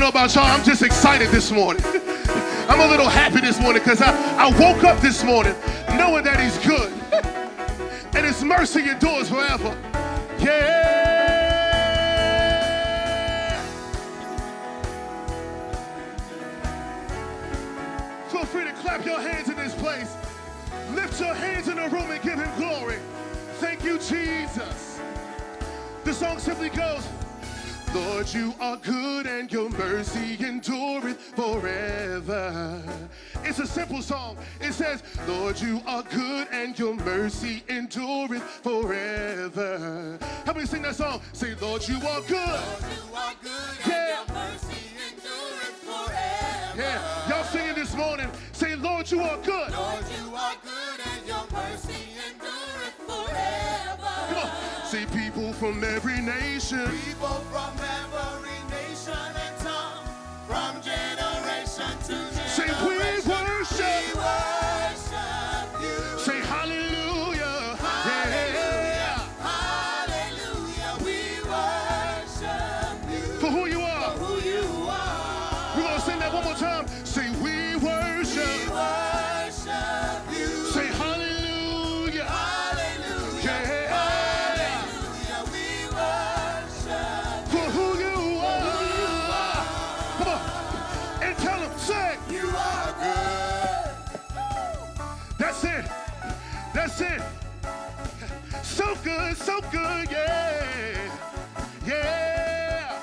know about y'all, I'm just excited this morning. I'm a little happy this morning because I, I woke up this morning knowing that he's good. and his mercy endures forever. Yeah. Feel free to clap your hands in this place. Lift your hands in the room and give him glory. Thank you, Jesus. The song simply goes, Lord, you are good and your mercy endureth forever. It's a simple song. It says, Lord, you are good and your mercy endureth forever. Help me sing that song. Say, Lord, you are good. You are good Yeah. and your mercy endureth forever. Yeah. Y'all singing this morning. Say, Lord, you are good. Lord, you are good from every nation. People from every nation and tongue, from generation to so good, yeah. Yeah.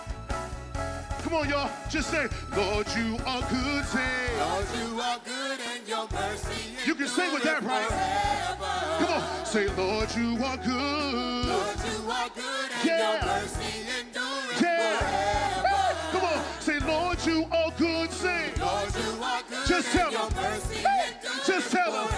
Come on, y'all. Just say, Lord, you are good. Say, Lord, you are good and your mercy You can sing with that, right? forever. come on. Say, Lord, you are good. Lord, you are good and Yeah. your mercy endureth Yeah. forever. Come on. Say, Lord, you are good. Say, Lord, you are good Just tell and your mercy endureth Just tell them.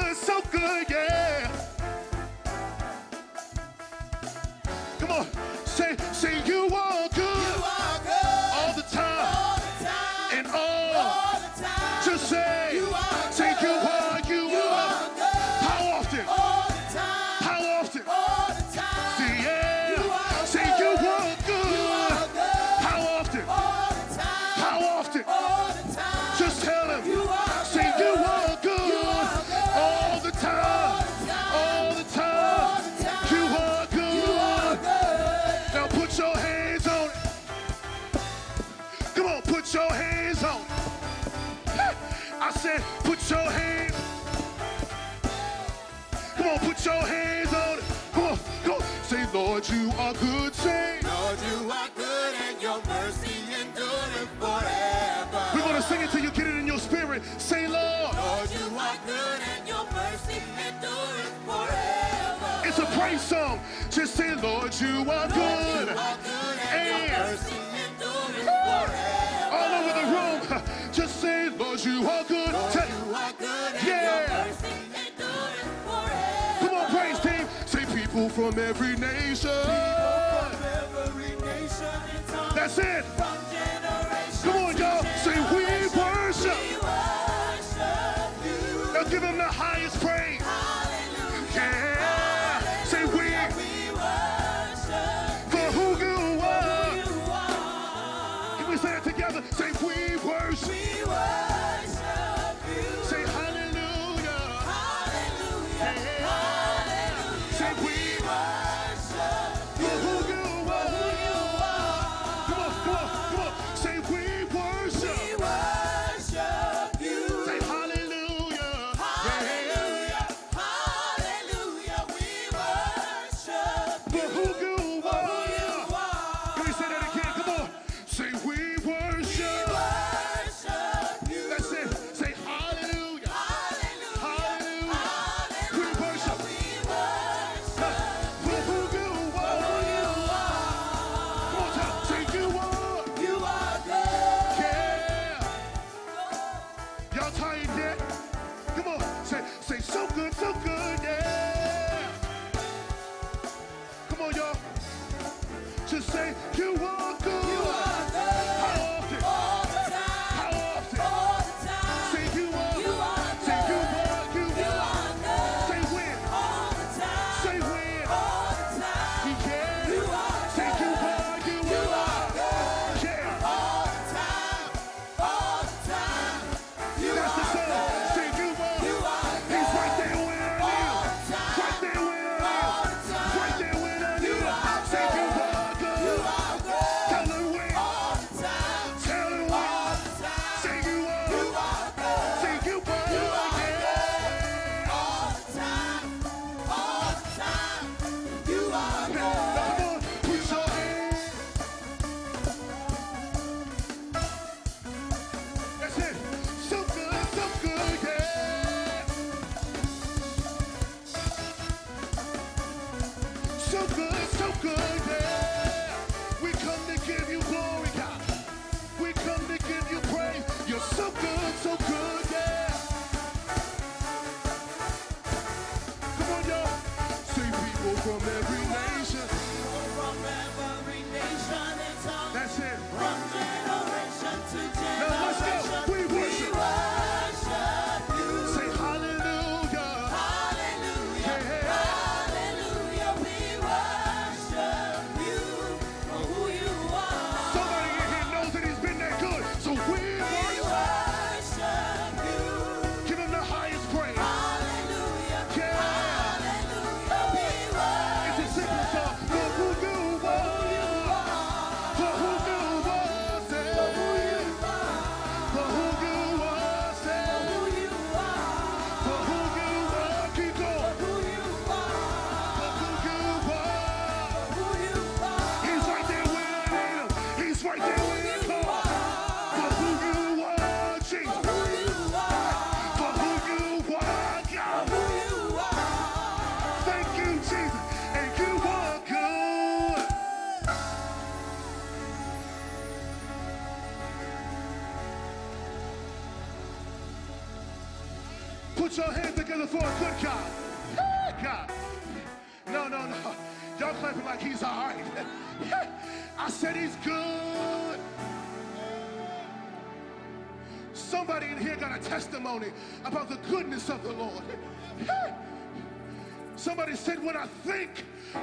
Good, so good, yeah. Come on, say, say you are good You are Lord, you are good. Say, Lord, you are good and your mercy endureth forever. we're going to sing it till you get it in your spirit. Say, Lord. Lord, you are good and your mercy endureth forever. It's a praise song. Just say, Lord, you are good. You are good and your mercy endureth forever. All over the room. Just say, Lord, you are good. Lord, from every nation. From every nation That's it. from generation Come on, y'all. Say, we worship. we worship. Now give him the highest praise. Somebody said, when I think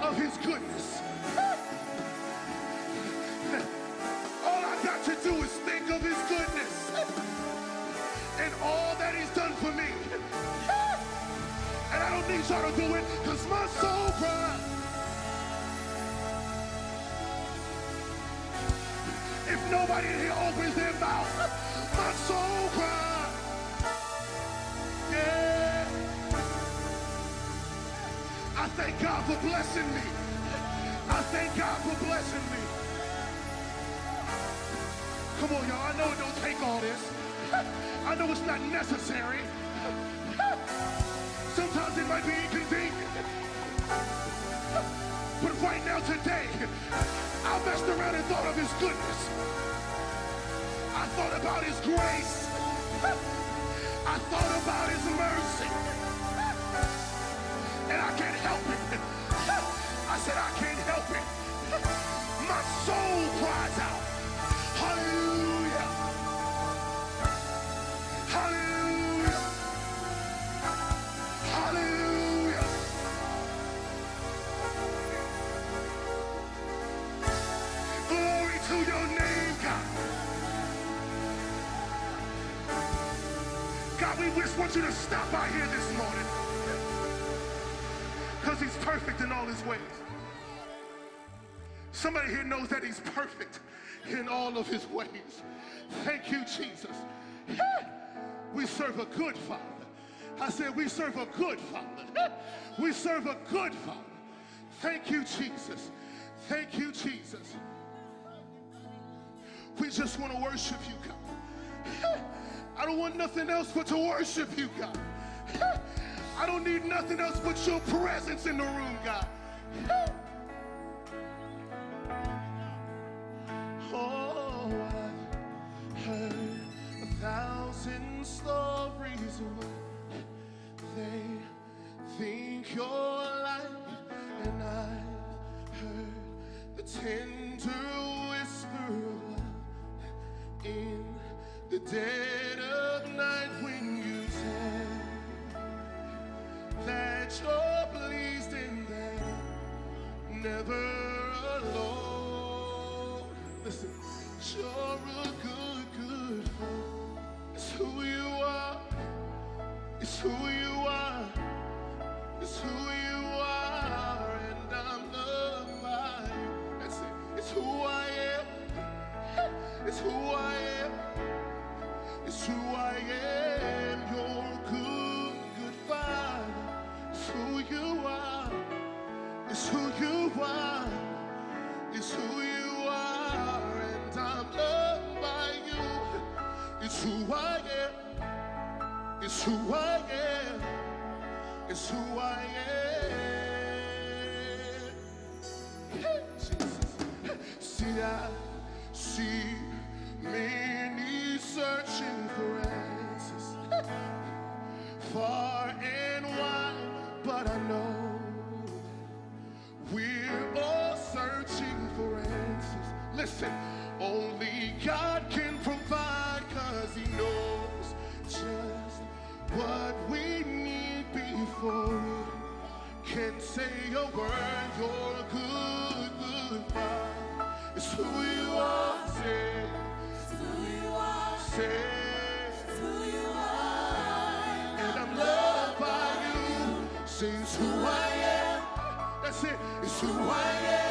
of his goodness, all I got to do is think of his goodness and all that he's done for me. And I don't need y'all to do it because my soul cries. If nobody in here opens their mouth, my soul cries. Thank God for blessing me. I thank God for blessing me. Come on, y'all. I know it don't take all this. I know it's not necessary. Sometimes it might be inconvenient. But right now, today, I messed around and thought of his goodness. I thought about his grace. I thought about his mercy. Help it. I said, I can't help it. My soul cries out, Hallelujah. Hallelujah. Hallelujah. Glory to your name, God. God, we just want you to stop by here this morning. Perfect in all his ways. Somebody here knows that he's perfect in all of his ways. Thank you, Jesus. We serve a good Father. I said, we serve a good Father. We serve a good Father. Thank you, Jesus. Thank you, Jesus. We just want to worship you, God. I don't want nothing else but to worship you, God. I don't need nothing else but your presence in the room, God. Oh, I've heard a thousand stories of what they think you're alive, and I've heard the tender whisper of love in the dead never alone. Listen, you're a good, good father. It's who you are. It's who you are. It's who you are, and I'm loved by you. That's it. It's who I am. It's who I am. It's who I am. It's who you are. It's who you are, and I'm loved by you. It's who I am. It's who I am. It's who I am. Hey, Jesus. See, I see many searching for answers, far and wide, but I know we're all searching for answers. Listen, only God can provide, cause He knows just what we need before we can say a word. You're a good, good Father. It's who you are. Say, say. Who I.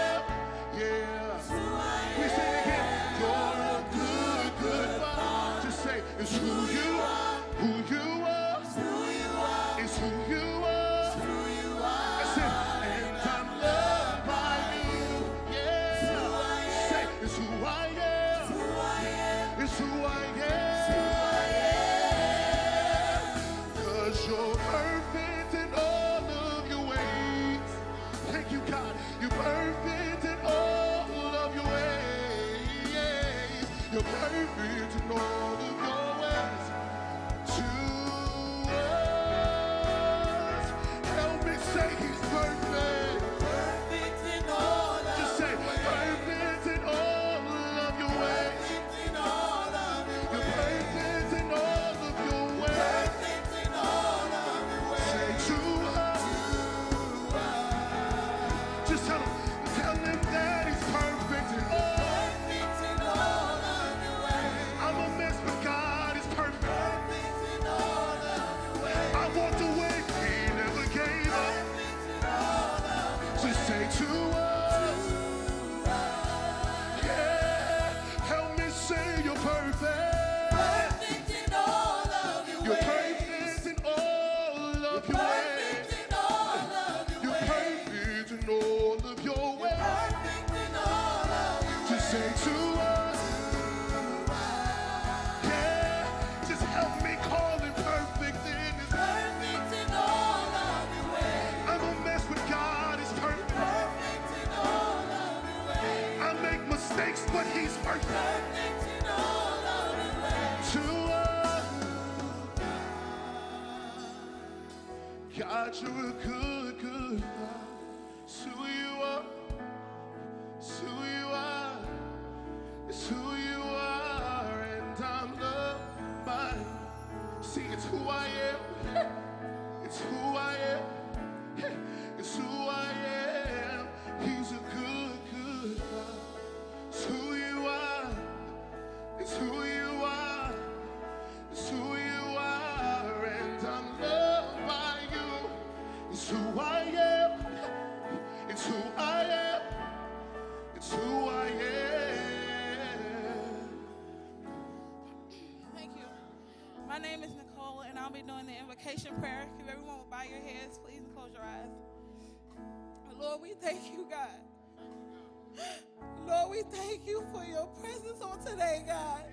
God. Lord, we thank you for your presence on today, God.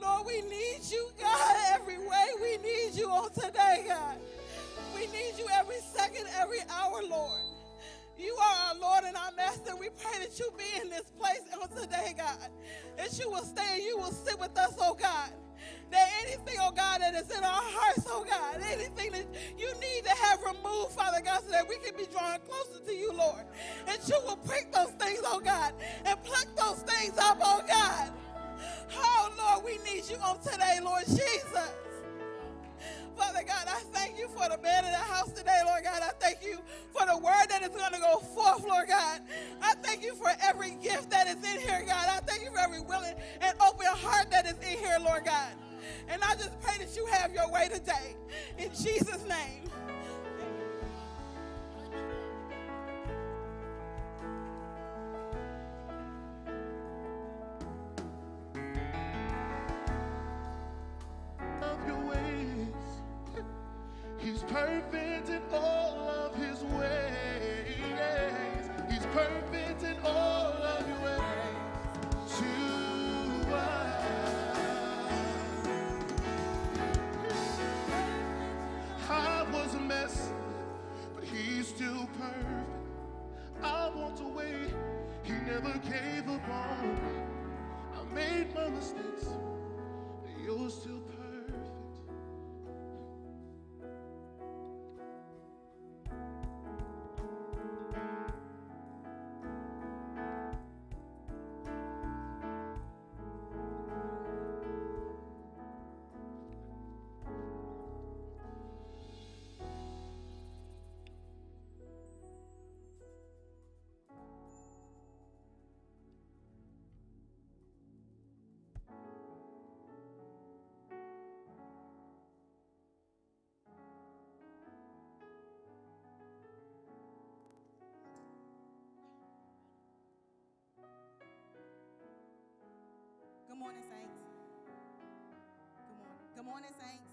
Lord, we need you, God, every way. We need you on today, God. We need you every second, every hour, Lord. You are our Lord and our Master. We pray that you be in this place on today, God. That you will stay and you will sit with us, oh God. That anything, oh God, that is in our hearts, oh God, anything that you need to have removed Father God, so that we can be drawn closer to you, Lord. And you will pick those things, oh God, and pluck those things up, oh God. Oh Lord, we need you on today, Lord Jesus. Father God, I thank you for the man in the house today, Lord God. I thank you for the word that is going to go forth, Lord God. I thank you for every gift that is in here, God. I thank you for every willing and open heart that is in here, Lord God. And I just pray that you have your way today. In Jesus' name. of your ways. He's perfect in all of his Good morning, Saints. Good morning. Good morning, Saints.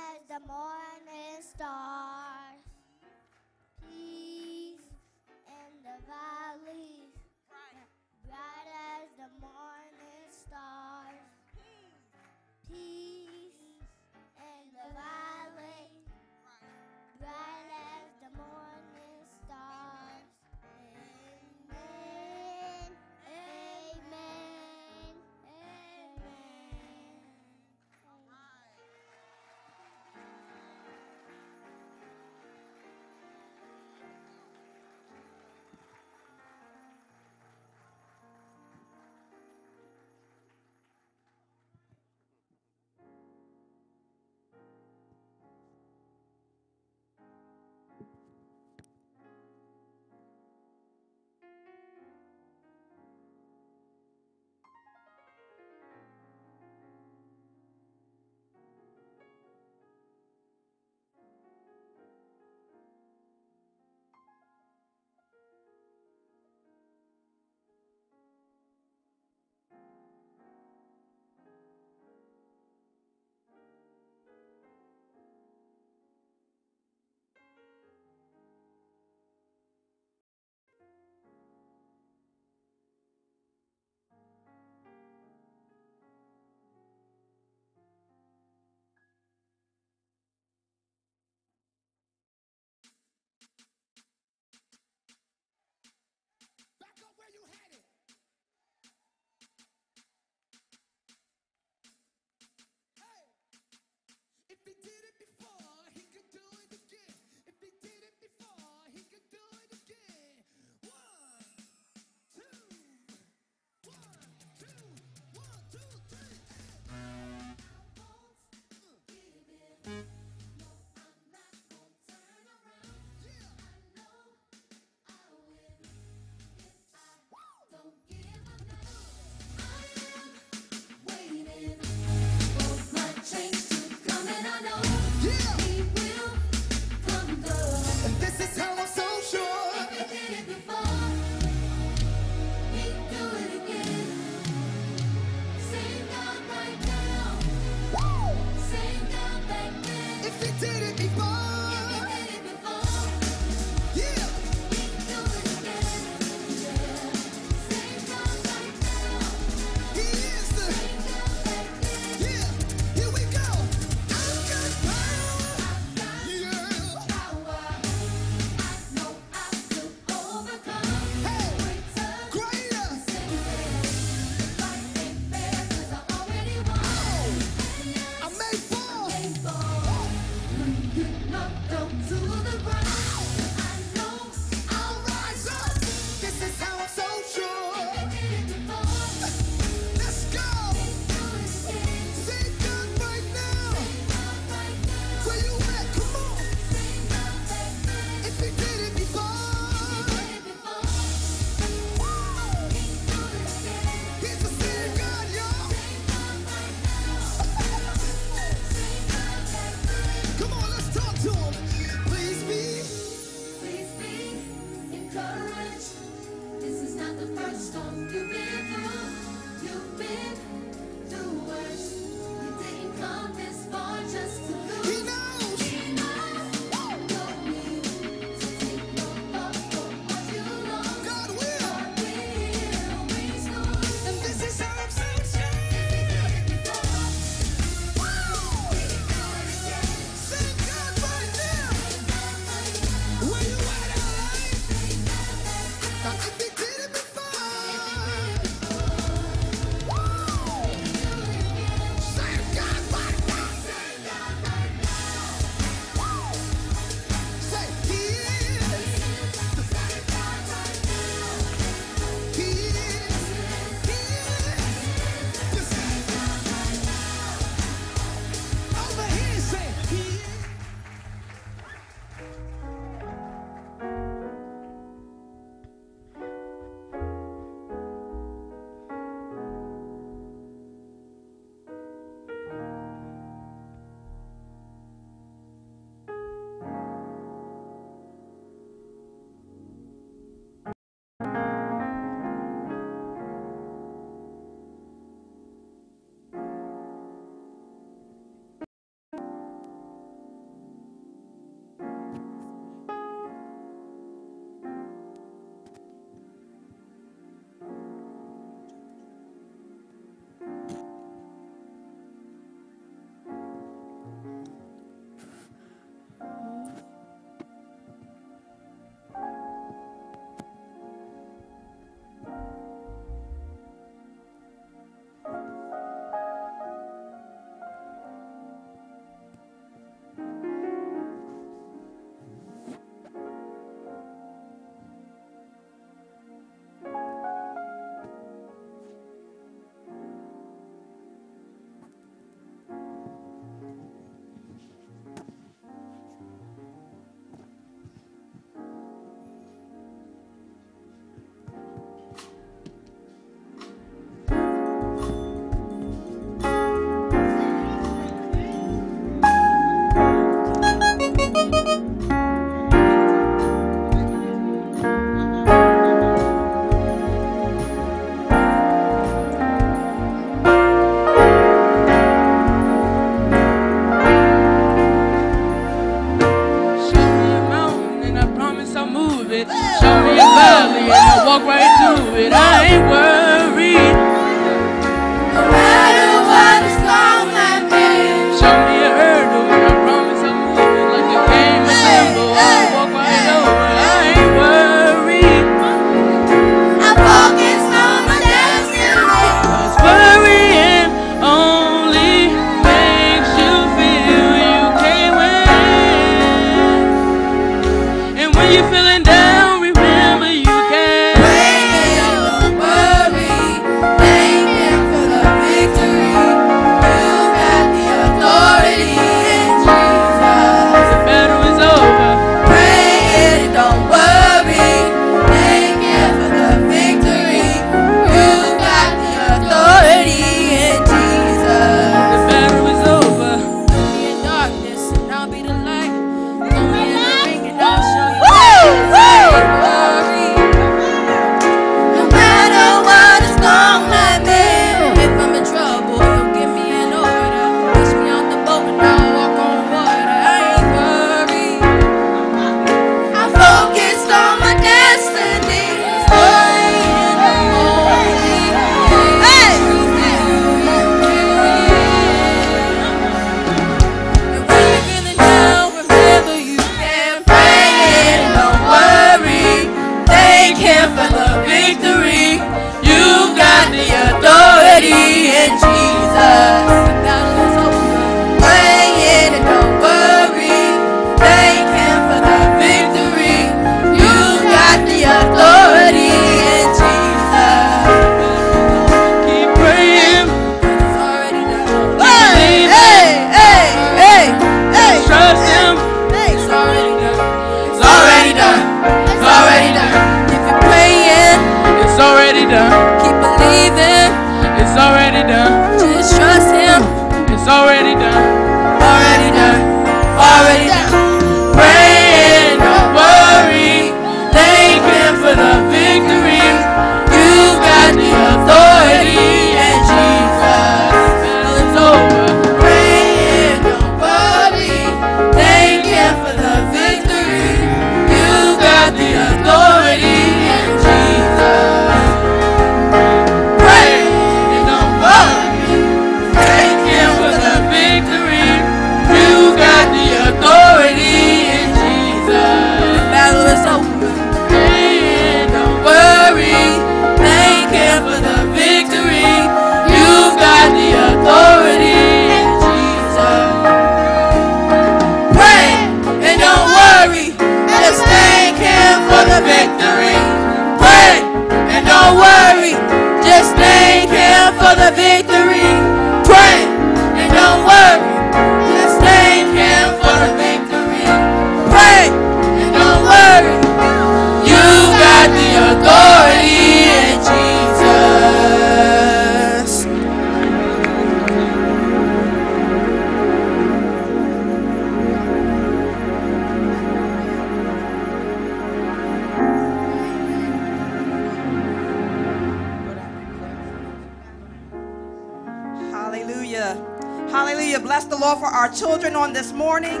the Lord for our children on this morning.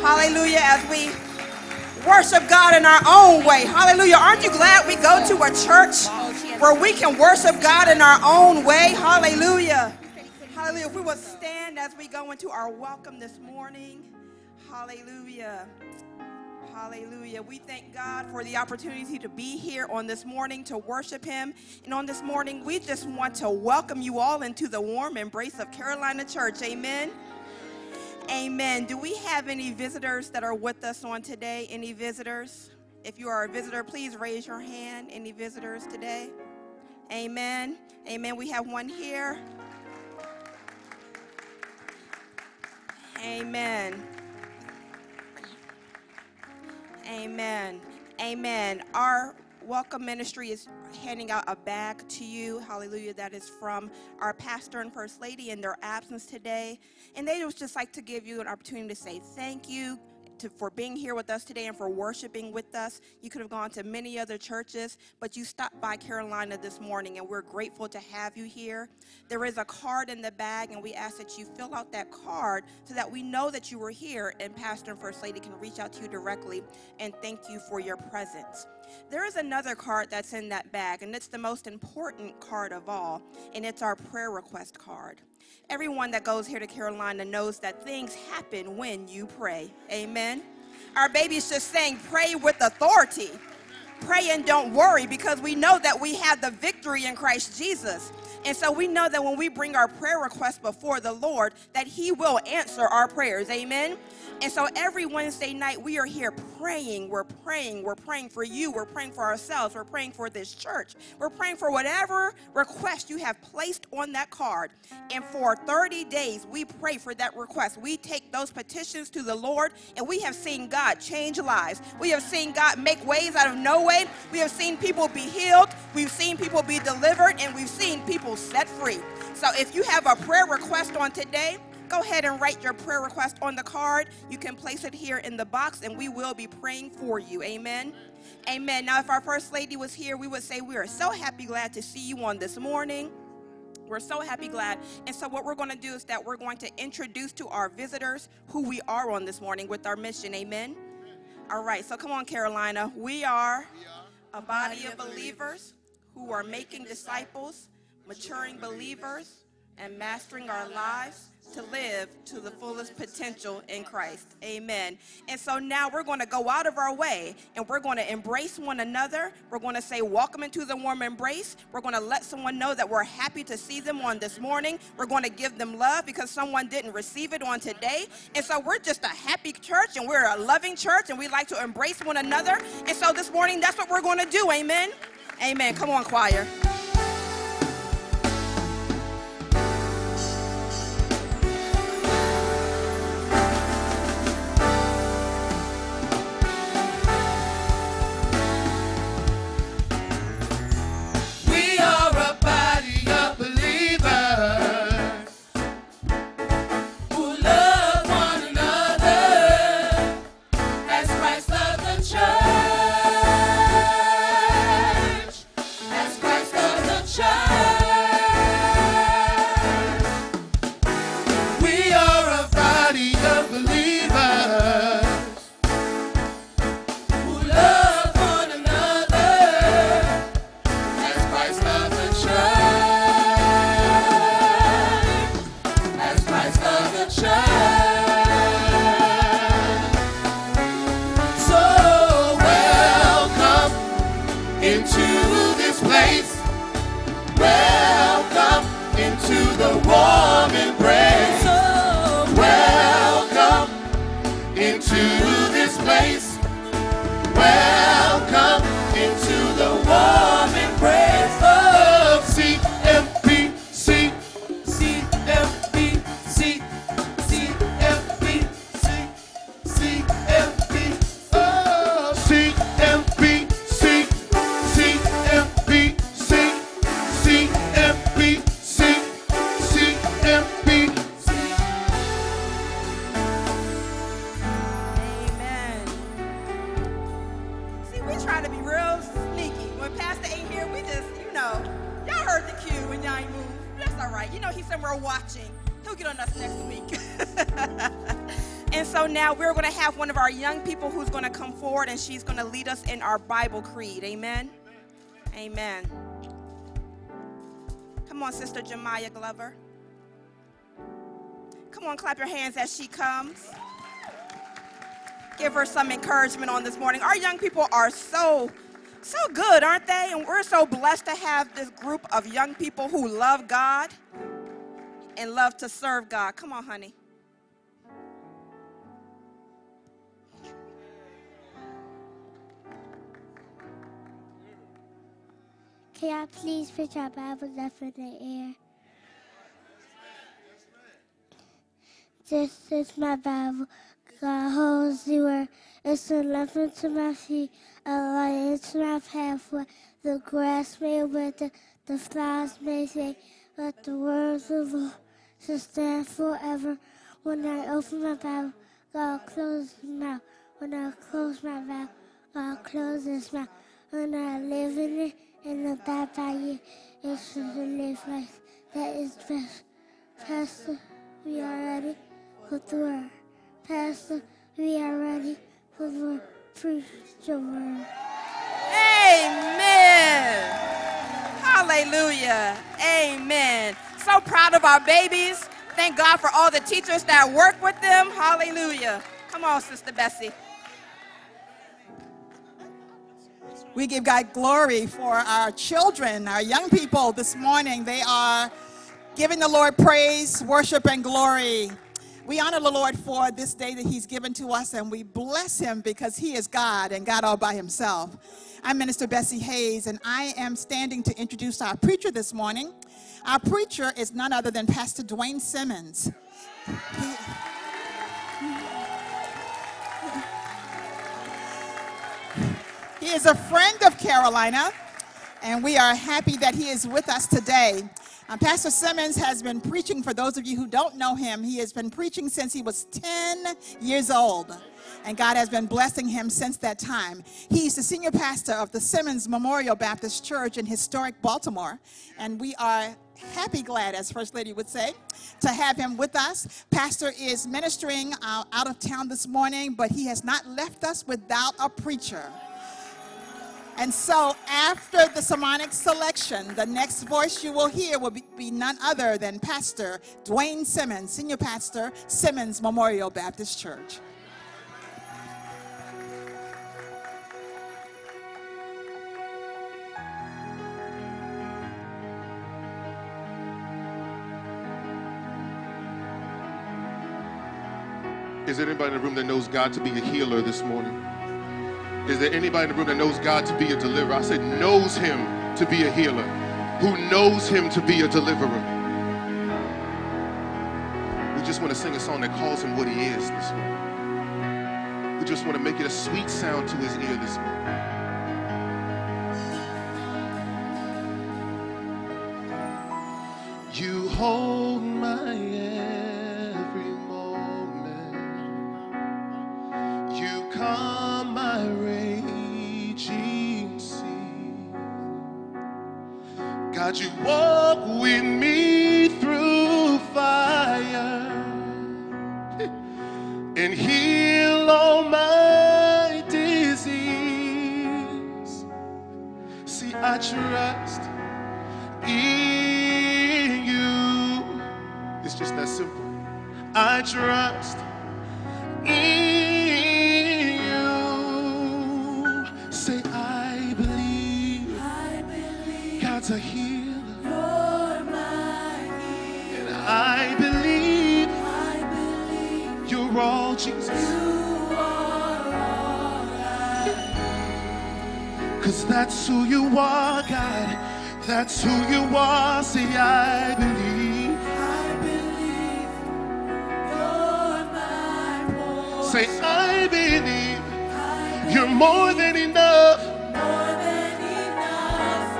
Hallelujah. As we worship God in our own way. Hallelujah. Aren't you glad we go to a church where we can worship God in our own way? Hallelujah. Hallelujah. If we would stand as we go into our welcome this morning. Hallelujah. Hallelujah. We thank God for the opportunity to be here on this morning to worship Him. And on this morning, we just want to welcome you all into the warm embrace of Carolina Church. Amen. Amen. Do we have any visitors that are with us on today? Any visitors? If you are a visitor, please raise your hand. Any visitors today? Amen. Amen. We have one here. Amen. Amen. Amen. Our Welcome Ministry is handing out a bag to you. Hallelujah. That is from our pastor and first lady in their absence today. And they would just like to give you an opportunity to say thank you, to, for being here with us today and for worshiping with us. You could have gone to many other churches, but you stopped by Carolina this morning, and we're grateful to have you here. There is a card in the bag, and we ask that you fill out that card so that we know that you were here, and Pastor and First Lady can reach out to you directly and thank you for your presence. There is another card that's in that bag, and it's the most important card of all, and it's our prayer request card. Everyone that goes here to Carolina knows that things happen when you pray. Amen. Our baby's just saying, pray with authority. Pray and don't worry because we know that we have the victory in Christ Jesus. And so we know that when we bring our prayer requests before the Lord, that He will answer our prayers. Amen. And so every Wednesday night, we are here praying. We're praying. We're praying for you. We're praying for ourselves. We're praying for this church. We're praying for whatever request you have placed on that card. And for 30 days, we pray for that request. We take those petitions to the Lord, and we have seen God change lives. We have seen God make ways out of no way. We have seen people be healed. We've seen people be delivered, and we've seen people set free. So if you have a prayer request on today, go ahead and write your prayer request on the card. You can place it here in the box, and we will be praying for you. Amen. Amen. Now, if our First Lady was here, we would say we are so happy, glad to see you on this morning. We're so happy, glad. And so, what we're going to do is that we're going to introduce to our visitors who we are on this morning with our mission. Amen. All right. So, come on, Carolina. We are a body of believers who are making disciples, maturing believers, and mastering our lives to live to the fullest potential in Christ. Amen. And so now we're going to go out of our way and we're going to embrace one another. We're going to say, Welcome into the warm embrace. We're going to let someone know that we're happy to see them on this morning. We're going to give them love because someone didn't receive it on today. And so we're just a happy church and we're a loving church and we like to embrace one another. And so this morning, that's what we're going to do. Amen. Amen. Come on, choir. And she's going to lead us in our Bible creed. Amen. Amen. Come on, Sister Jemiah Glover. Come on, clap your hands as she comes give her some encouragement on this morning. Our young people are so, so good, aren't they? And we're so blessed to have this group of young people who love God and love to serve God. Come on, honey. Can I please put your Bibles up in the air? This is my Bible. God holds the word. It's a lamp unto my feet, a light into my pathway. The grass may wither, the flowers may fade, but the words of the Lord shall stand forever. When I open my Bible, God closes his mouth. When I close my mouth, God closes his mouth. When I live in it and I die by it, it should live life that is best. Pastor, we are ready for the word. Pastor, we are ready for the word. Preach the word. Amen. Hallelujah. Amen. So proud of our babies. Thank God for all the teachers that work with them. Hallelujah. Come on, Sister Bessie. We give God glory for our children, our young people this morning. They are giving the Lord praise, worship, and glory. We honor the Lord for this day that He's given to us, and we bless Him because He is God and God all by Himself. I'm Minister Bessie Hayes, and I am standing to introduce our preacher this morning. Our preacher is none other than Pastor Dwayne Simmons. He- is a friend of Carolina, and we are happy that he is with us today. Uh, Pastor Simmons has been preaching, for those of you who don't know him, he has been preaching since he was 10 years old, and God has been blessing him since that time. He's the senior pastor of the Simmons Memorial Baptist Church in historic Baltimore, and we are happy glad, as First Lady would say, to have him with us. Pastor is ministering uh, out of town this morning, but he has not left us without a preacher. And so, after the sermonic selection, the next voice you will hear will be, be none other than Pastor Dwayne Simmons, Senior Pastor, Simmons Memorial Baptist Church. Is there anybody in the room that knows God to be a healer this morning? Is there anybody in the room that knows God to be a deliverer? I said, knows him to be a healer. Who knows him to be a deliverer? We just want to sing a song that calls him what he is this morning. We just want to make it a sweet sound to his ear this morning. You hold my God, you walk with me through fire and heal all my disease. See, I trust in you. It's just that simple. I trust in all Jesus. Cause that's who you are, God. That's who you are. Say, I believe. I believe you're my Say, I believe you're more than enough. more than enough.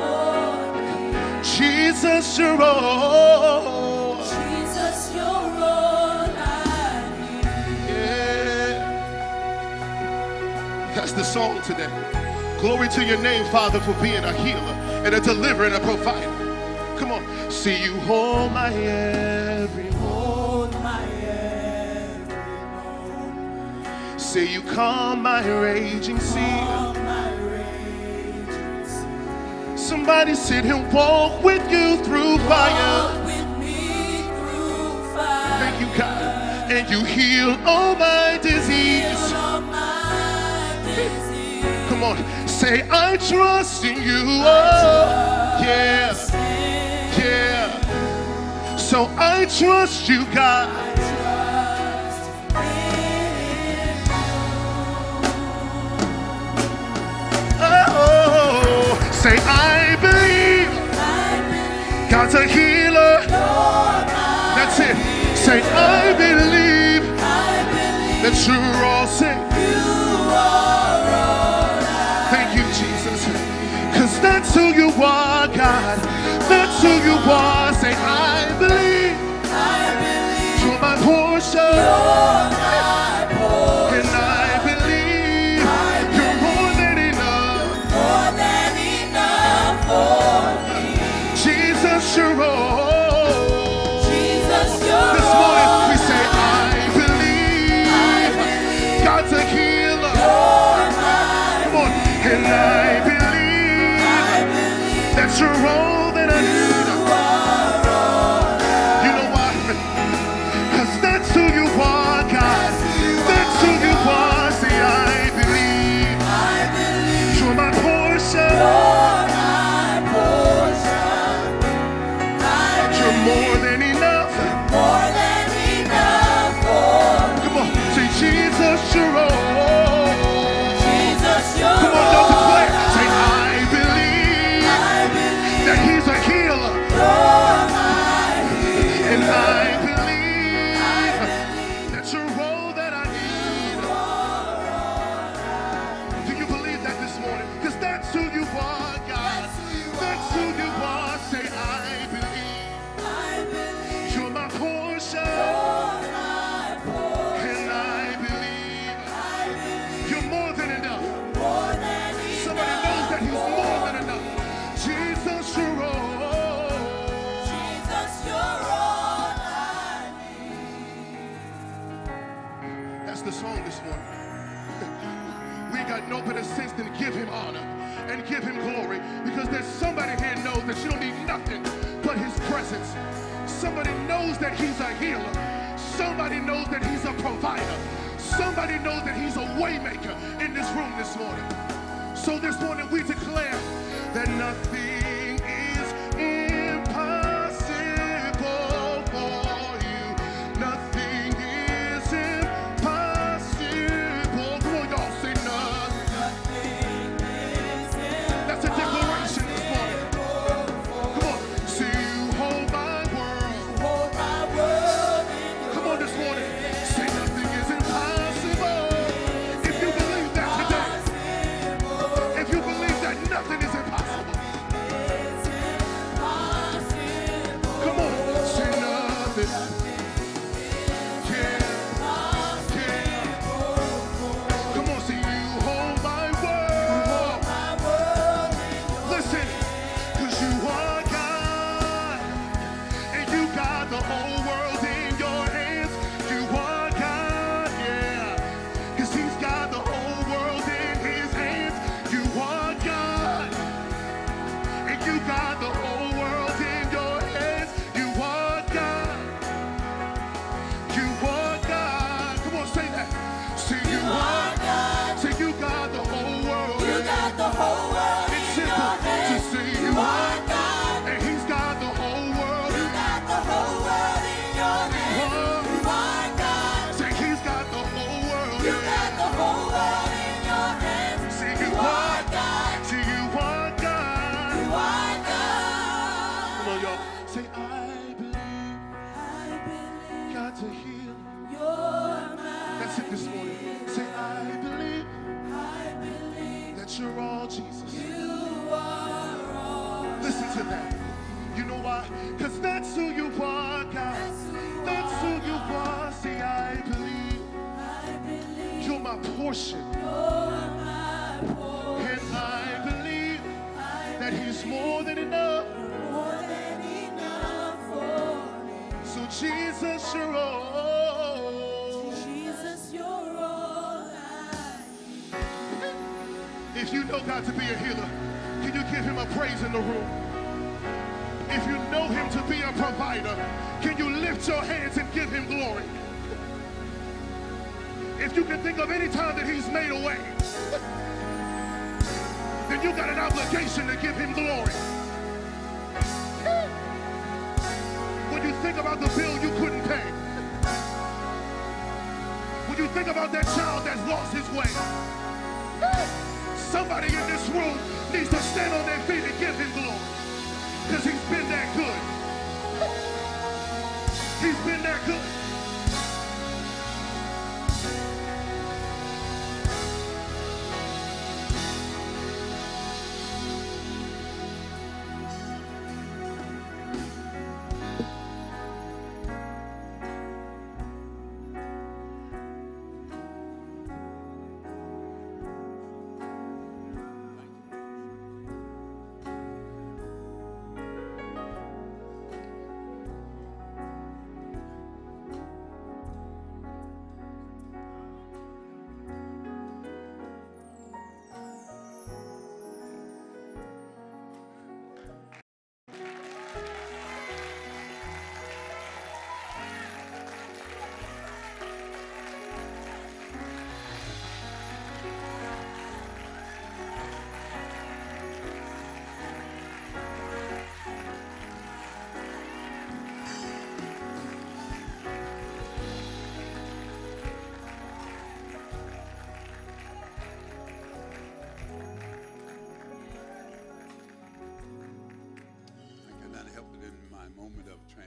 Jesus, you're all. That's the song today. Glory to your name, Father, for being a healer and a deliverer and a provider. Come on. See you hold my every hold my every Say you calm my raging sea. Somebody said he'll walk with you through fire. With me through fire. Thank you, God. And you heal all my disease. Come on. Say, I trust in you. Oh, yeah. Yeah. So I trust you, God. Oh, say, I believe God's a healer. That's it. Say, I believe that you're all sick. Because that's who you are, God. That's who you are. Say, I believe. I believe. You're my portion. morning. So this morning we declare. think about that child that's lost his way. Somebody in this room needs to stand on their feet and give him glory. Because he's been that good.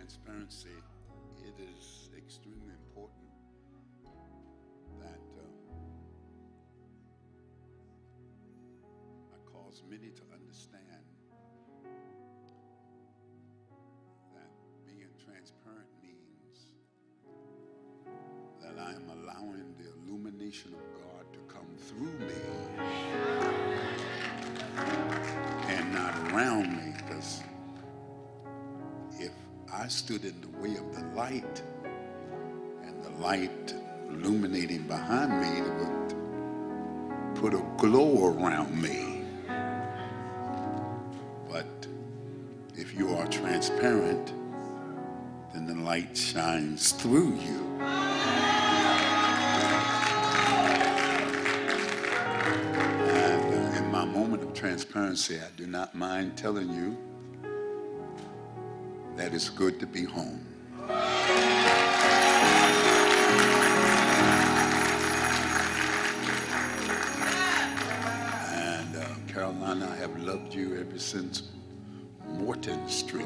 transparency, it is extremely important that um, I cause many to understand that being transparent means that I am allowing the illumination of God to come through me and not around me. I stood in the way of the light, and the light illuminating behind me would put a glow around me. But if you are transparent, then the light shines through you. And uh, in my moment of transparency, I do not mind telling you that it's good to be home. And uh, Carolina, I have loved you ever since Morton Street.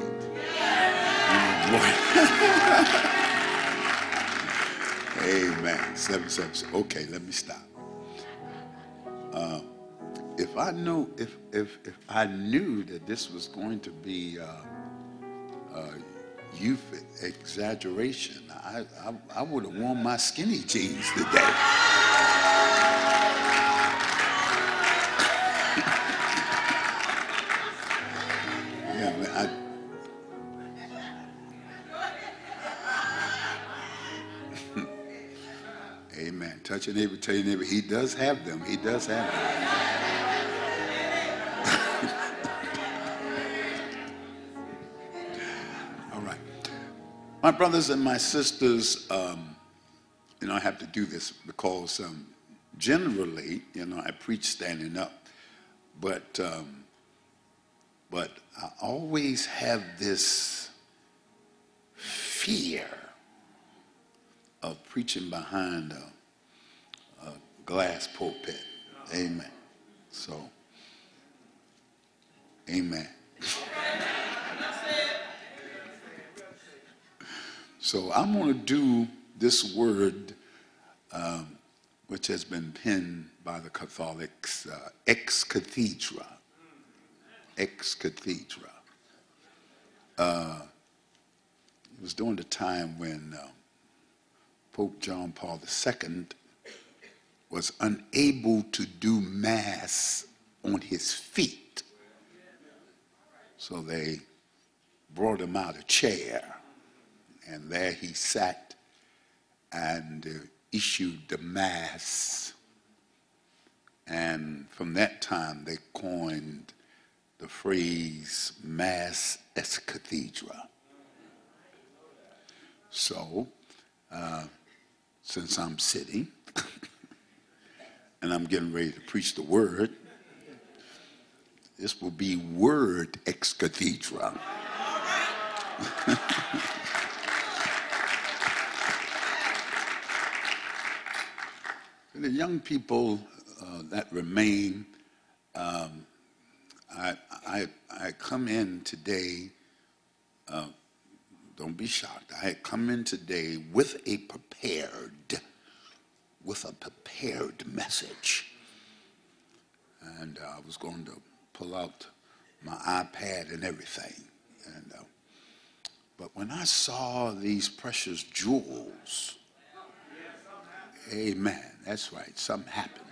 Amen. Seven seven. Okay, let me stop. Uh, if I knew, if if if I knew that this was going to be uh, uh, youth exaggeration, I I, I would have worn my skinny jeans today. Amen. Touch your neighbor, tell your neighbor, he does have them. He does have them. My brothers and my sisters, um, you know, I have to do this because um, generally, you know, I preach standing up, but um, but I always have this fear of preaching behind a, a glass pulpit. Amen. So, amen. So I'm going to do this word, um, which has been penned by the Catholics, uh, ex cathedra. Ex cathedra. Uh, it was during the time when uh, Pope John Paul II was unable to do Mass on his feet. So they brought him out a chair, and there he sat and uh, issued the Mass. And from that time, they coined the phrase Mass ex cathedra. So, uh, since I'm sitting and I'm getting ready to preach the word, this will be word ex cathedra. the young people uh, that remain, um, I, I, I come in today, uh, don't be shocked. I come in today with a prepared, with a prepared message. And uh, I was going to pull out my iPad and everything. And, uh, but when I saw these precious jewels, amen, that's right, something happened.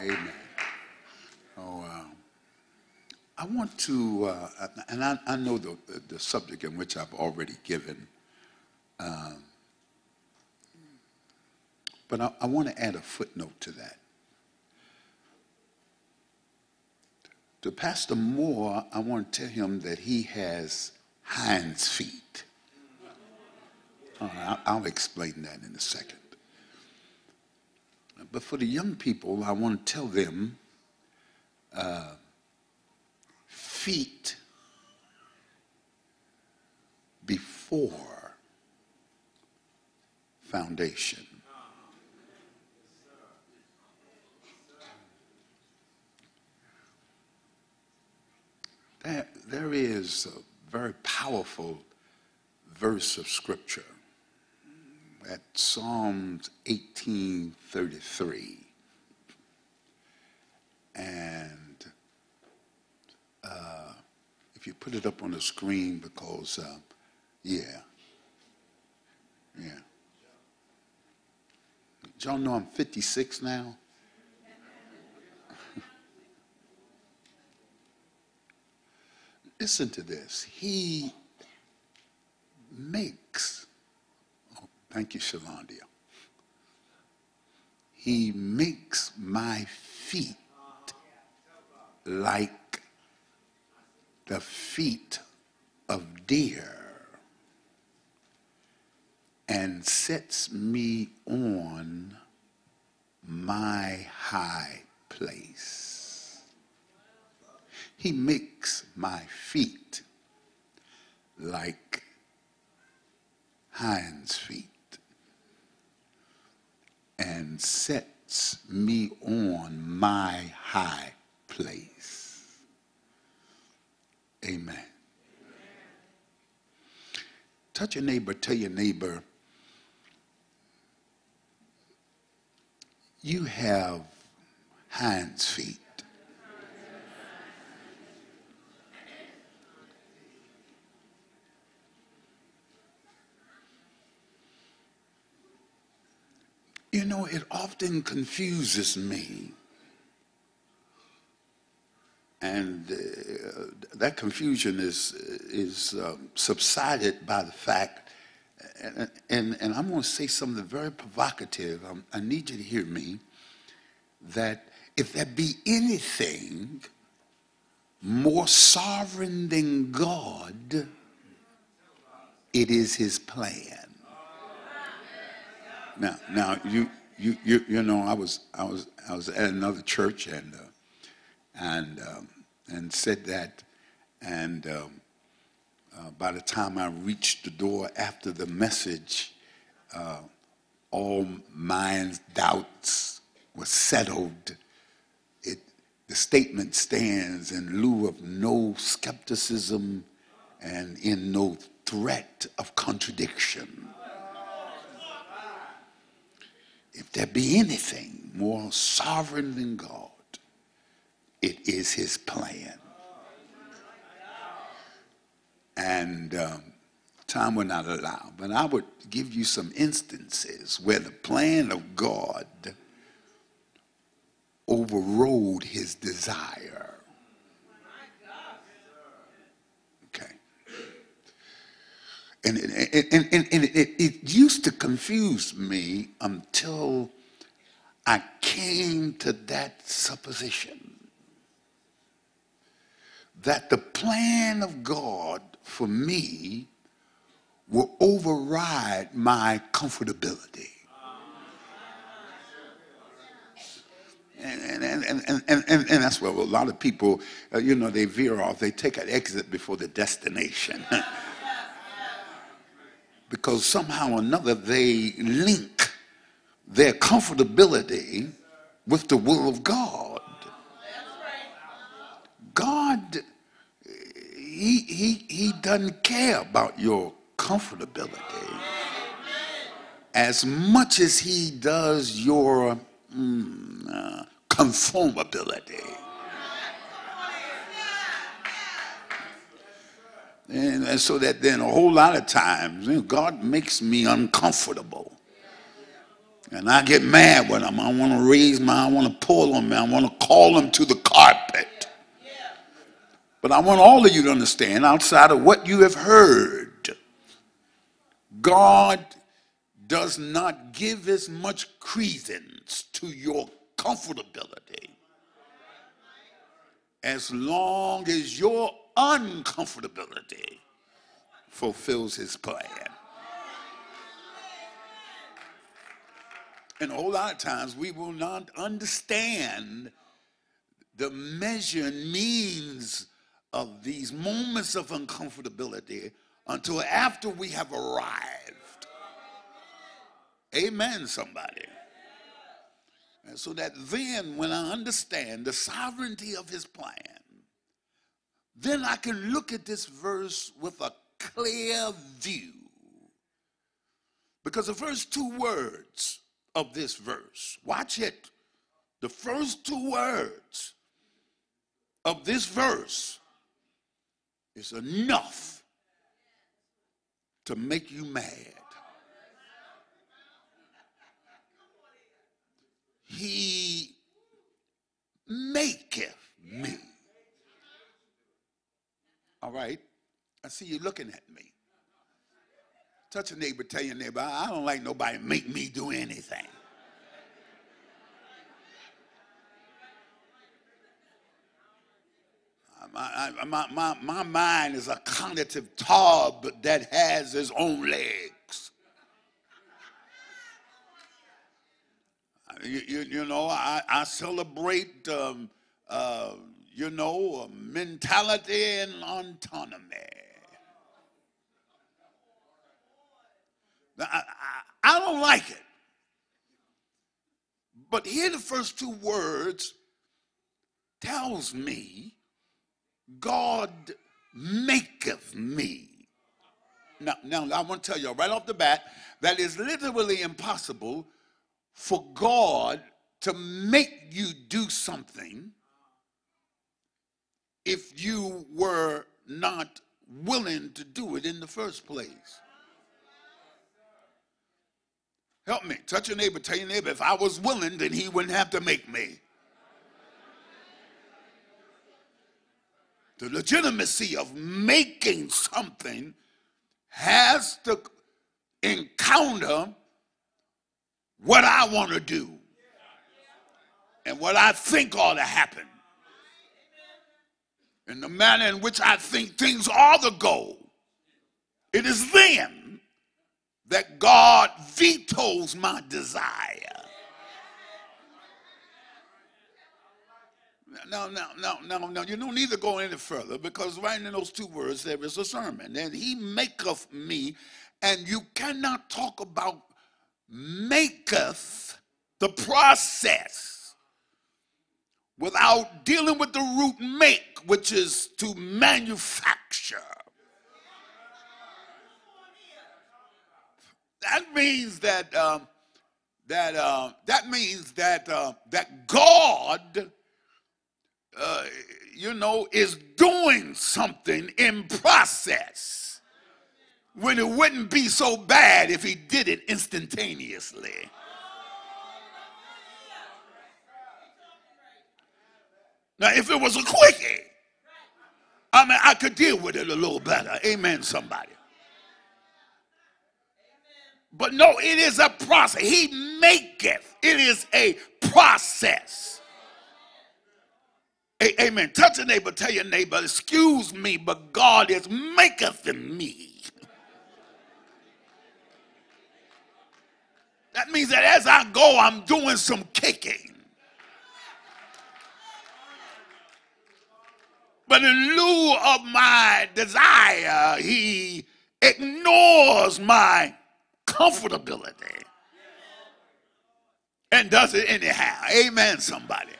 Amen. Oh, uh, I want to, uh, and I, I know the, the subject in which I've already given, um, but I, I want to add a footnote to that. To Pastor Moore, I want to tell him that he has hinds feet. I'll explain that in a second. But for the young people, I want to tell them uh, feet before foundation. There, there is a very powerful verse of scripture at Psalms 1833. And uh, if you put it up on the screen, because, uh, yeah, yeah. Y'all know I'm 56 now? Listen to this. He makes, thank you, Shalandia. He makes my feet like the feet of deer and sets me on my high place. He makes my feet like hinds feet and sets me on my high place. Amen. Touch your neighbor, tell your neighbor, you have hinds feet. You know, it often confuses me. And uh, that confusion is, is um, subsided by the fact, and, and, and I'm going to say something very provocative. Um, I need you to hear me. That if there be anything more sovereign than God, it is his plan. Now, now you, you, you, you know, I was, I was, I was at another church and, uh, and, um, and said that, and um, uh, by the time I reached the door after the message, uh, all my doubts were settled. It, the statement stands in lieu of no skepticism and in no threat of contradiction. If there be anything more sovereign than God, it is his plan. And um, time will not allow, but I would give you some instances where the plan of God overrode his desire. And, it, and, and, and it, it used to confuse me until I came to that supposition that the plan of God for me will override my comfortability. And, and, and, and, and, and, and that's where a lot of people, uh, you know, they veer off. They take an exit before the destination. because somehow or another they link their comfortability with the will of God. God, he, he, he doesn't care about your comfortability as much as he does your mm, uh, conformability. And, so that then a whole lot of times, you know, God makes me uncomfortable. And I get mad with him. I want to raise my, I want to pull on me. I want to call him to the carpet. But I want all of you to understand, outside of what you have heard, God does not give as much credence to your comfortability as long as your uncomfortability fulfills his plan. And a whole lot of times we will not understand the measure and means of these moments of uncomfortability until after we have arrived. Amen, somebody. And so that then, when I understand the sovereignty of his plan, then I can look at this verse with a clear view. Because the first two words of this verse, watch it. The first two words of this verse is enough to make you mad. He maketh me. All right. I see you looking at me. Touch a neighbor, tell your neighbor, I don't like nobody make me do anything. My, my, my, my mind is a cognitive tub that has its own legs. You, you, you know, I, I celebrate um, uh, you know, a mentality and autonomy. I, I, I don't like it. But here the first two words tells me God maketh me. Now, now I want to tell you right off the bat that is literally impossible for God to make you do something if you were not willing to do it in the first place. Help me. Touch your neighbor. Tell your neighbor, if I was willing, then he wouldn't have to make me. The legitimacy of making something has to encounter what I want to do and what I think ought to happen and the manner in which I think things are the goal, It is then that God vetoes my desire. Now, now, now, now, now, you don't need to go any further because right in those two words there is a sermon. And he maketh me, and you cannot talk about maketh the process without dealing with the root make, which is to manufacture. That means that um, that uh, that means that uh, that God, uh, you know, is doing something in process when it wouldn't be so bad if He did it instantaneously. Now, if it was a quickie, I mean, I could deal with it a little better. Amen, somebody. But no, it is a process. He maketh. It is a process. A- amen. Touch a neighbor, tell your neighbor, excuse me, but God is maketh in me. That means that as I go, I'm doing some kicking. But in lieu of my desire, he ignores my comfortability and does it anyhow. Amen, somebody.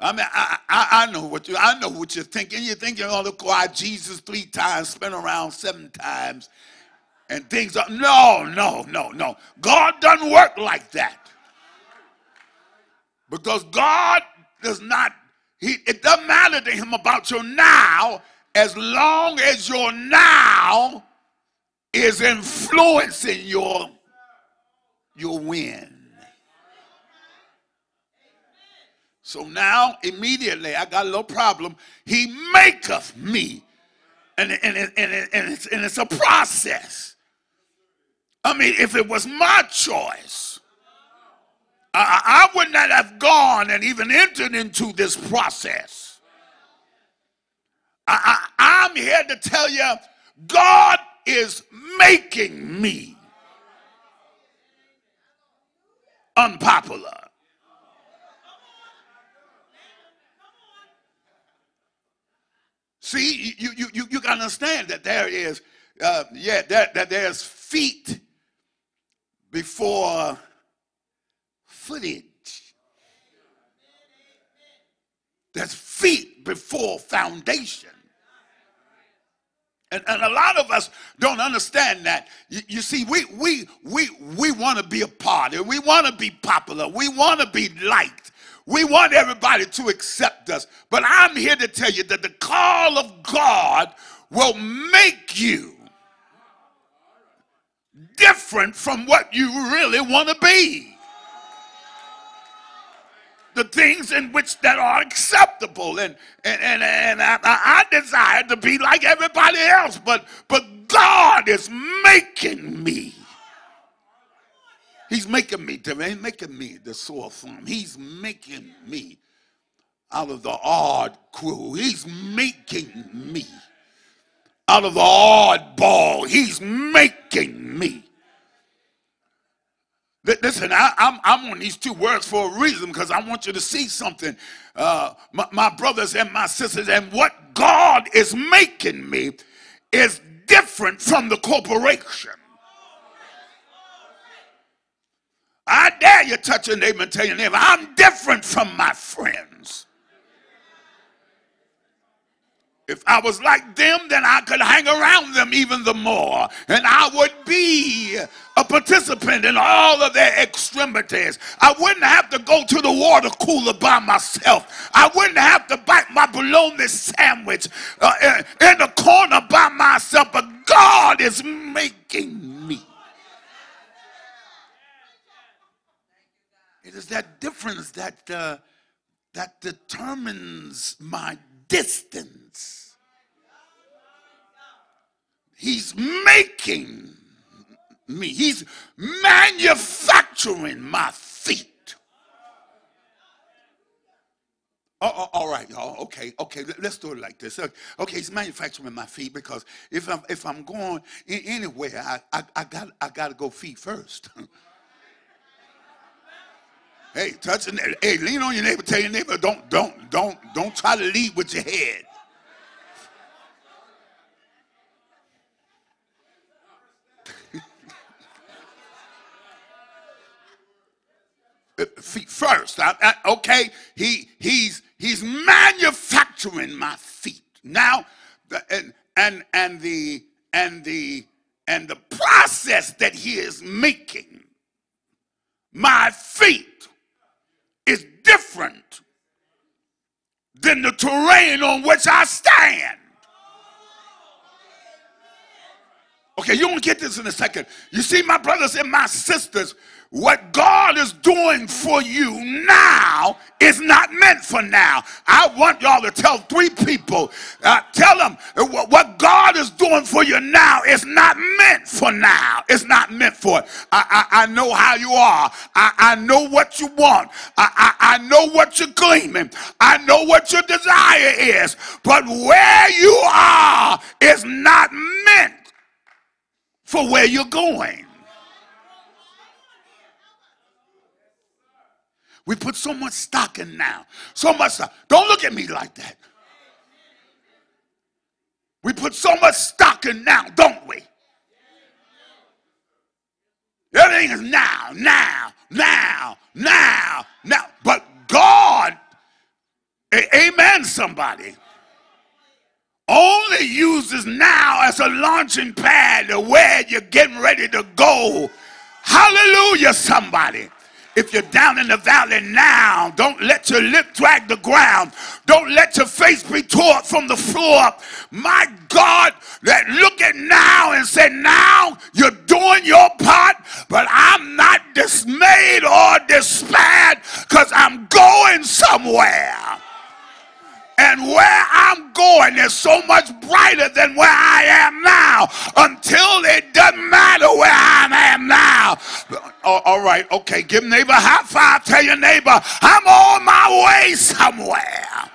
I mean, I, I, I, know what you I know what you're thinking. You're thinking, oh, look why Jesus three times, spent around seven times, and things are no, no, no, no. God doesn't work like that. Because God does not, he, it doesn't matter to him about your now as long as your now is influencing your, your win. So now, immediately, I got a little problem. He maketh me. And, and, and, and, it's, and it's a process. I mean, if it was my choice, I, I would not have gone and even entered into this process. I, I, I'm here to tell you, God is making me unpopular. See, you, you, you, you can understand that there is, uh, yeah, that, that there's feet before footage. There's feet before foundation. And, and a lot of us don't understand that. You, you see, we we we we want to be a part. We want to be popular. We want to be liked. We want everybody to accept us. But I'm here to tell you that the call of God will make you different from what you really want to be the things in which that are acceptable and and and, and I, I desire to be like everybody else but but god is making me he's making me to he's making me the sore thumb he's making me out of the odd crew. He's making me out of the odd ball He's making me. Li- Listen, I, I'm, I'm on these two words for a reason because I want you to see something, uh, my, my brothers and my sisters. And what God is making me is different from the corporation. I dare you touch your neighbor and tell your neighbor, I'm different from my friends. If I was like them, then I could hang around them even the more. And I would be a participant in all of their extremities. I wouldn't have to go to the water cooler by myself. I wouldn't have to bite my bologna sandwich uh, in, in the corner by myself. But God is making me. It is that difference that uh, that determines my distance. He's making me. He's manufacturing my feet. Oh, oh, all right, y'all. Okay, okay. let- Let's do it like this. Okay, he's manufacturing my feet because if I'm if I'm going anywhere, I I, I got I got to go feet first. Hey, touch a neighbor. Hey, lean on your neighbor. Tell your neighbor, don't, don't, don't, don't try to lead with your head. Uh, Feet first. I- I- okay, he he's he's manufacturing my feet now, and and and the and the and the process that he is making my feet is different than the terrain on which I stand. Okay, you're gonna get this in a second. You see, my brothers and my sisters, what God is doing for you now is not meant for now. I want y'all to tell three people, uh, tell them what what God is doing for you now is not meant for now. It's not meant for it. I, I, I know how you are. I, I know what you want. I, I, I know what you're gleaming. I know what your desire is. But where you are is not meant for where you're going. We put so much stock in now. So much stock. Don't look at me like that. We put so much stock in now, don't we? Everything is now, now, now, now, now. But God, amen, somebody, only uses now as a launching pad to where you're getting ready to go. Hallelujah, somebody. If you're down in the valley now, don't let your lip drag the ground. Don't let your face be tore from the floor. My God, that look at now and say, now you're doing your part, but I'm not dismayed or despaired because I'm going somewhere. And where I'm going is so much brighter than where I am now until it doesn't matter where I am now. Oh, all right, okay. Give neighbor a high five. Tell your neighbor, I'm on my way somewhere.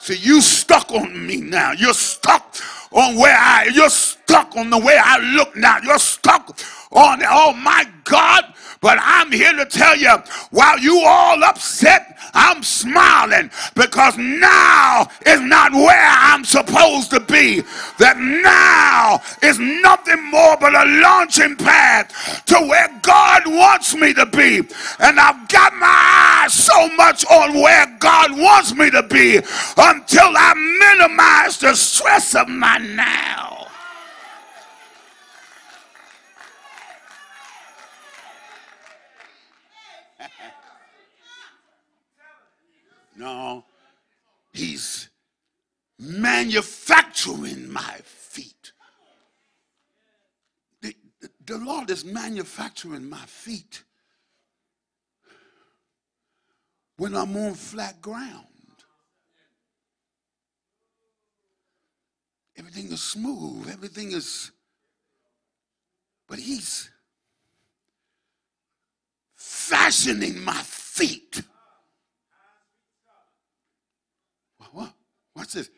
See, you stuck on me now. You're stuck on where I, you're stuck on the way I look now. You're stuck on, oh my God. But I'm here to tell you, while you all upset, I'm smiling because now is not where I'm supposed to be. That now is nothing more but a launching pad to where God wants me to be. And I've got my eyes so much on where God wants me to be until I minimize the stress of my now. No, he's manufacturing my feet. The, the Lord is manufacturing my feet when I'm on flat ground. Everything is smooth, everything is, but he's fashioning my feet watch this.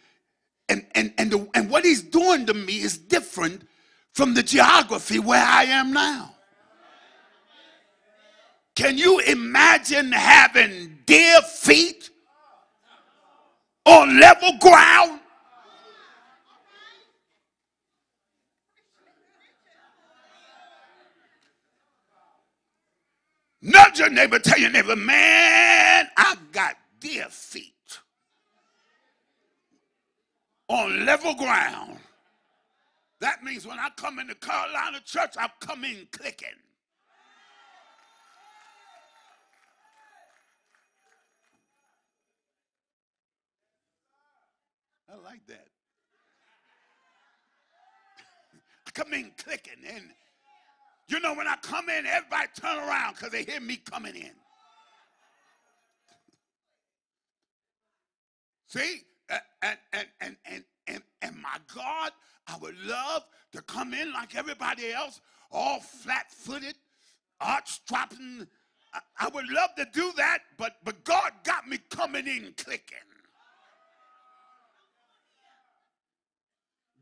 And, and, and, the, and what he's doing to me is different from the geography where I am now. Can you imagine having deer feet on level ground? Nudge your neighbor, tell your neighbor, man, I've got deer feet on level ground. That means when I come into Carolina church, I come in clicking. I like that. I come in clicking and you know when I come in, everybody turn around because they hear me coming in. See? And, and, and, and, and, and my God, I would love to come in like everybody else, all flat footed, arch dropping. I, I would love to do that, but, but God got me coming in clicking.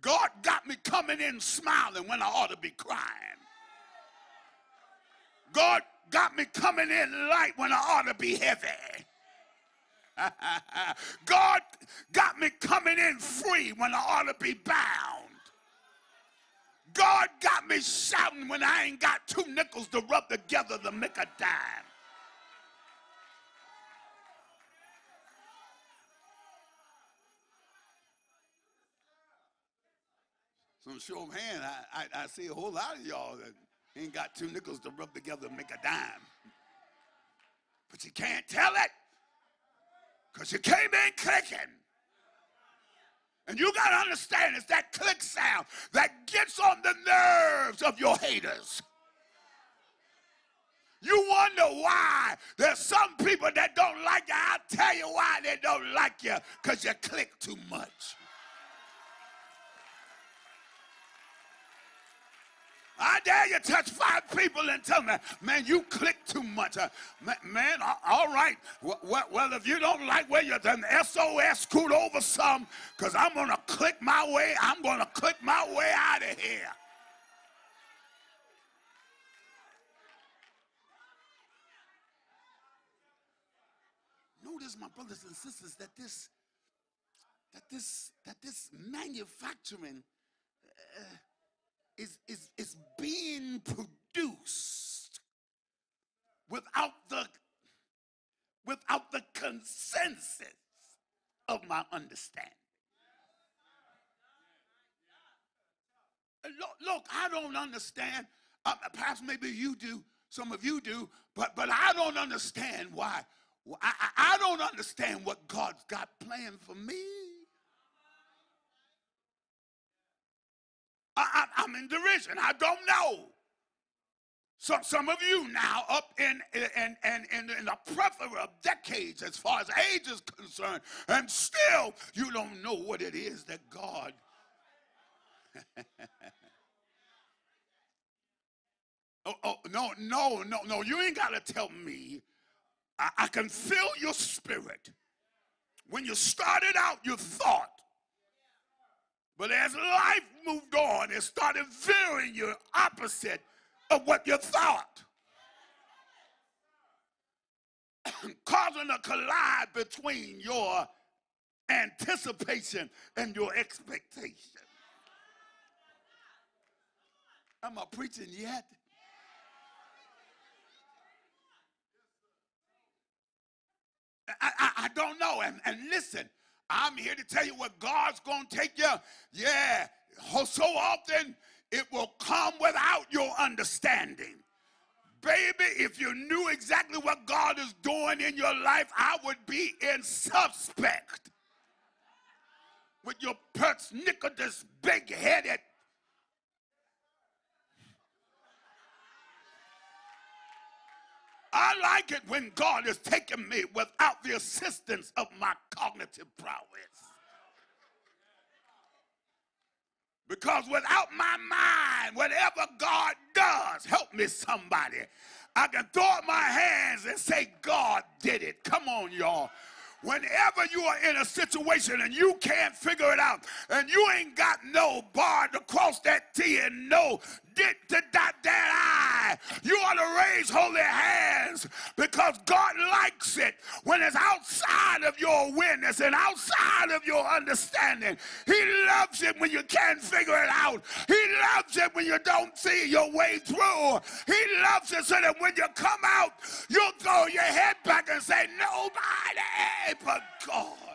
God got me coming in smiling when I ought to be crying. God got me coming in light when I ought to be heavy. God got me coming in free when I ought to be bound. God got me shouting when I ain't got two nickels to rub together to make a dime. So show of hand, I, I, I see a whole lot of y'all that ain't got two nickels to rub together to make a dime. But you can't tell it because you came in clicking. And you got to understand it's that click sound that gets on the nerves of your haters. You wonder why there's some people that don't like you. I'll tell you why they don't like you because you click too much. I dare you touch five people and tell me, man, you click too much. Uh, man, all right. Well, well, if you don't like where you're then SOS scoot over some because I'm going to click my way. I'm going to click my way out of here. Notice, my brothers and sisters, that this, that this, that this manufacturing. Uh, is, is, is being produced without the without the consensus of my understanding. Look, look I don't understand. Uh, perhaps maybe you do, some of you do, but but I don't understand why. I, I, I don't understand what God's got planned for me. I, am in derision. I don't know. So, some of you now up in, in, in, in, in the plethora of decades as far as age is concerned, and still you don't know what it is that God. oh, oh, no, no, no, no. You ain't got to tell me. I, I can feel your spirit. When you started out, you thought but as life moved on, it started veering you opposite of what you thought. Causing a collide between your anticipation and your expectation. Am I preaching yet? I, I, I don't know. And, and listen, I'm here to tell you what God's going to take you. Yeah, so often it will come without your understanding. Baby, if you knew exactly what God is doing in your life, I would be in suspect. With your perch nickel, big headed I like it when God is taking me without the assistance of my cognitive prowess. Because without my mind, whatever God does, help me somebody. I can throw up my hands and say, God did it. Come on, y'all. Whenever you are in a situation and you can't figure it out, and you ain't got no bar to cross that T and no did to that I, you ought to raise holy hands because God likes it when it's outside of your awareness and outside of your understanding. He loves it when you can't figure it out. He loves it when you don't see your way through. He loves it so that when you come out, you'll throw your head back and say, Nobody but God.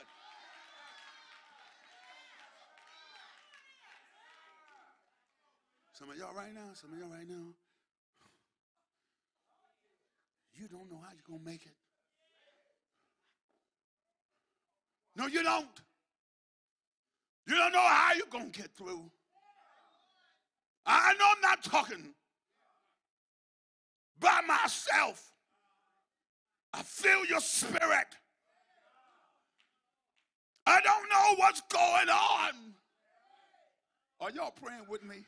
Some of y'all right now, some of y'all right now, you don't know how you're going to make it. No, you don't. You don't know how you're going to get through. I know I'm not talking by myself. I feel your spirit. I don't know what's going on. Are y'all praying with me?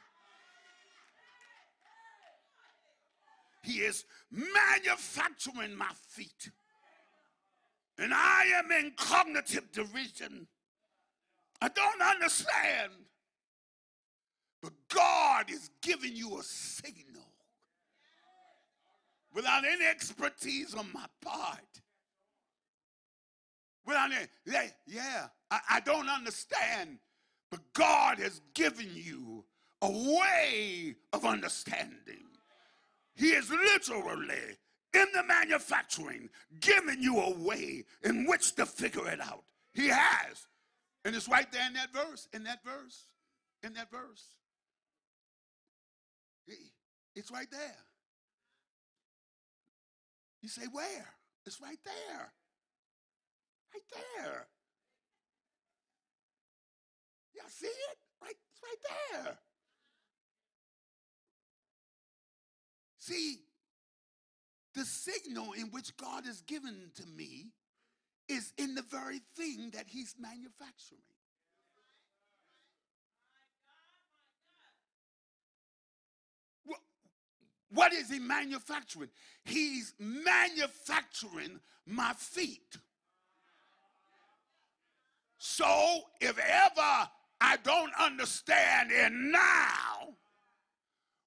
He is manufacturing my feet. And I am in cognitive derision. I don't understand. But God is giving you a signal without any expertise on my part. Without any, yeah, yeah I, I don't understand. But God has given you a way of understanding. He is literally in the manufacturing giving you a way in which to figure it out. He has. And it's right there in that verse, in that verse, in that verse. It's right there. You say, where? It's right there. Right there. Y'all see it? Right, it's right there. See, the signal in which God has given to me is in the very thing that He's manufacturing. What is he manufacturing? He's manufacturing my feet. So if ever I don't understand and now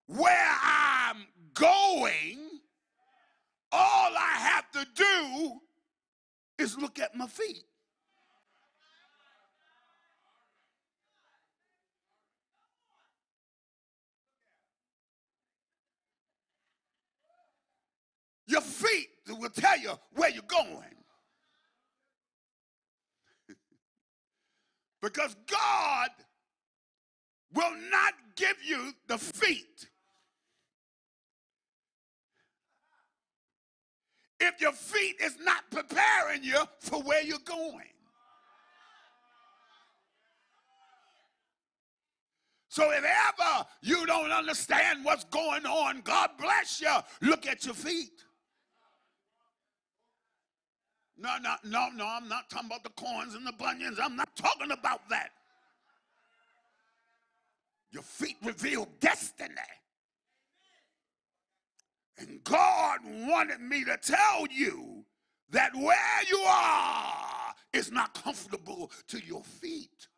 where I'm going, all I have to do is look at my feet. Your feet will tell you where you're going. because God will not give you the feet if your feet is not preparing you for where you're going. So if ever you don't understand what's going on, God bless you. Look at your feet. No, no, no, no, I'm not talking about the corns and the bunions. I'm not talking about that. Your feet reveal destiny. And God wanted me to tell you that where you are is not comfortable to your feet.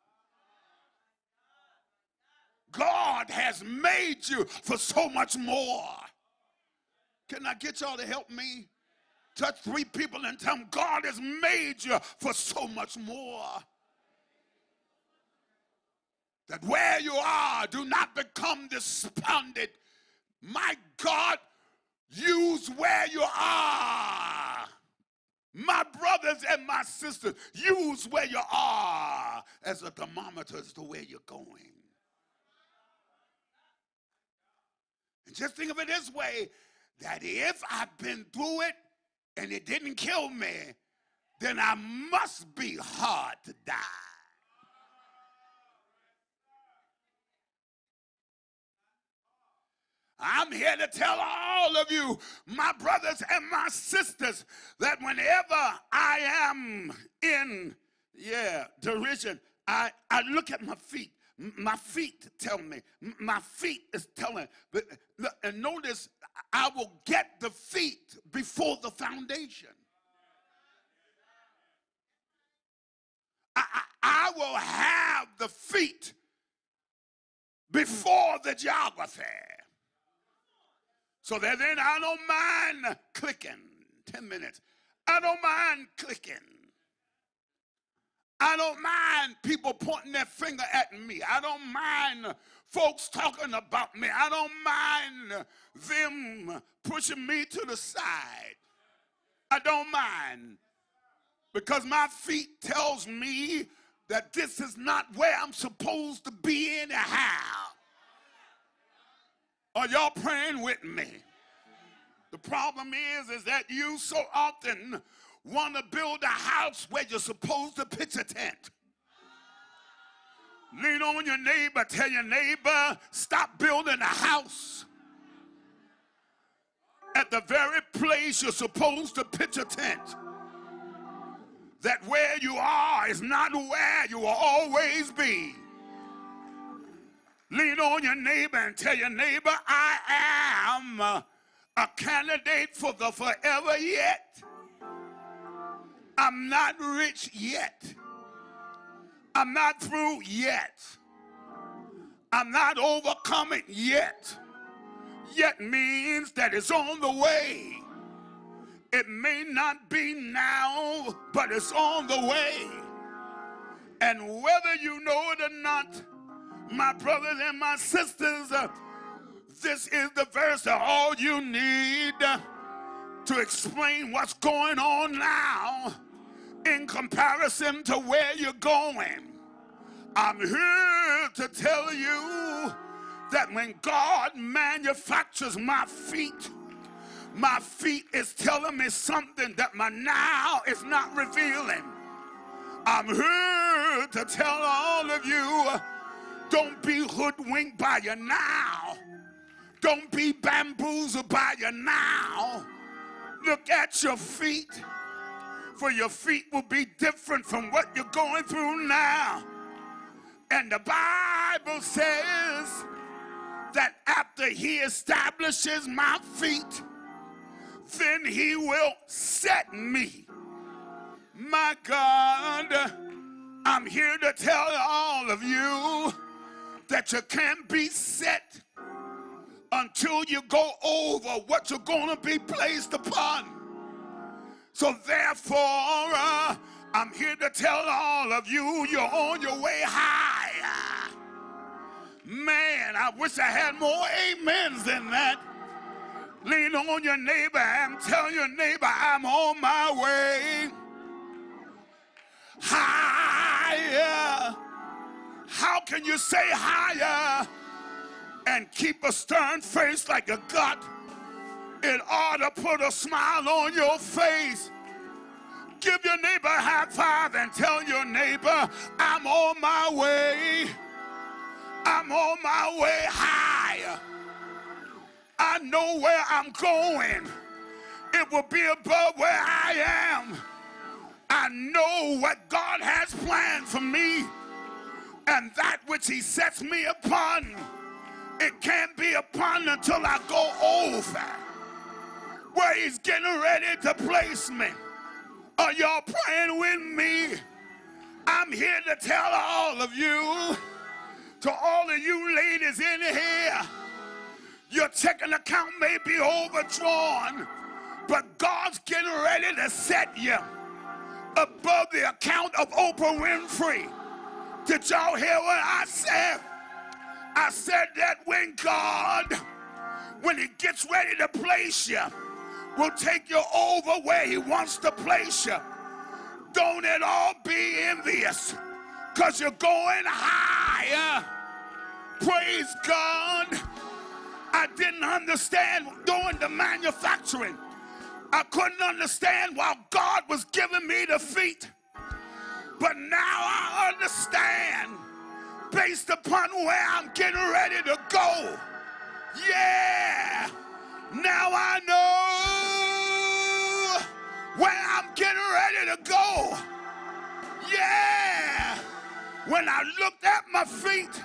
God has made you for so much more. Can I get y'all to help me? Touch three people and tell them God has made you for so much more. That where you are, do not become despondent. My God, use where you are. My brothers and my sisters, use where you are as a thermometer as to where you're going. And just think of it this way that if I've been through it, and it didn't kill me, then I must be hard to die. I'm here to tell all of you, my brothers and my sisters, that whenever I am in, yeah, derision, I, I look at my feet. My feet tell me. My feet is telling. But And notice, I will get the feet before the foundation. I I will have the feet before the geography. So then I don't mind clicking 10 minutes. I don't mind clicking. I don't mind people pointing their finger at me. I don't mind folks talking about me. I don't mind them pushing me to the side. I don't mind because my feet tells me that this is not where I'm supposed to be anyhow. Are y'all praying with me? The problem is, is that you so often want to build a house where you're supposed to pitch a tent. Lean on your neighbor, tell your neighbor, stop building a house at the very place you're supposed to pitch a tent. That where you are is not where you will always be. Lean on your neighbor and tell your neighbor, I am a candidate for the forever yet. I'm not rich yet. I'm not through yet. I'm not overcoming yet. Yet means that it's on the way. It may not be now, but it's on the way. And whether you know it or not, my brothers and my sisters, uh, this is the verse that all you need uh, to explain what's going on now in comparison to where you're going. I'm here to tell you that when God manufactures my feet, my feet is telling me something that my now is not revealing. I'm here to tell all of you don't be hoodwinked by you now. Don't be bamboozled by you now. Look at your feet, for your feet will be different from what you're going through now. And the Bible says that after he establishes my feet, then he will set me. My God, I'm here to tell all of you that you can't be set until you go over what you're going to be placed upon. So, therefore, uh, I'm here to tell all of you you're on your way higher. Man, I wish I had more amens than that. Lean on your neighbor and tell your neighbor I'm on my way higher. How can you say higher and keep a stern face like a gut? It ought to put a smile on your face. Give your neighbor a high five and tell your neighbor, I'm on my way. I'm on my way higher. I know where I'm going. It will be above where I am. I know what God has planned for me. And that which he sets me upon, it can't be upon until I go over where he's getting ready to place me. Are y'all praying with me? I'm here to tell all of you, to all of you ladies in here, your checking account may be overdrawn, but God's getting ready to set you above the account of Oprah Winfrey. Did y'all hear what I said? I said that when God, when He gets ready to place you, will take you over where He wants to place you. Don't at all be envious because you're going higher. Praise God. I didn't understand doing the manufacturing. I couldn't understand while God was giving me the feet. But now I understand based upon where I'm getting ready to go. Yeah. Now I know where I'm getting ready to go. Yeah. When I looked at my feet,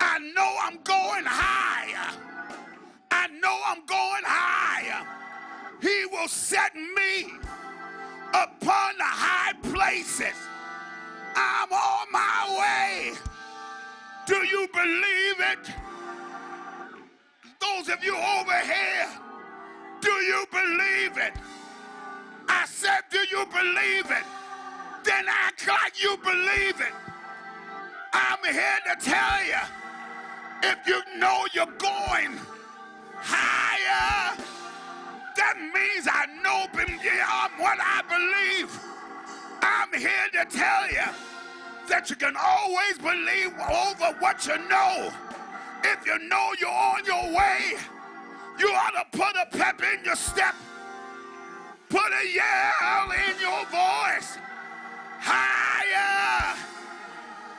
I know I'm going higher. I know I'm going higher. He will set me upon the high places. I'm on my way. Do you believe it? Those of you over here, do you believe it? I said, do you believe it? Then act like you believe it. I'm here to tell you, if you know you're going higher, that means I know beyond what I believe. I'm here to tell you that you can always believe over what you know. If you know you're on your way, you ought to put a pep in your step, put a yell in your voice. Higher,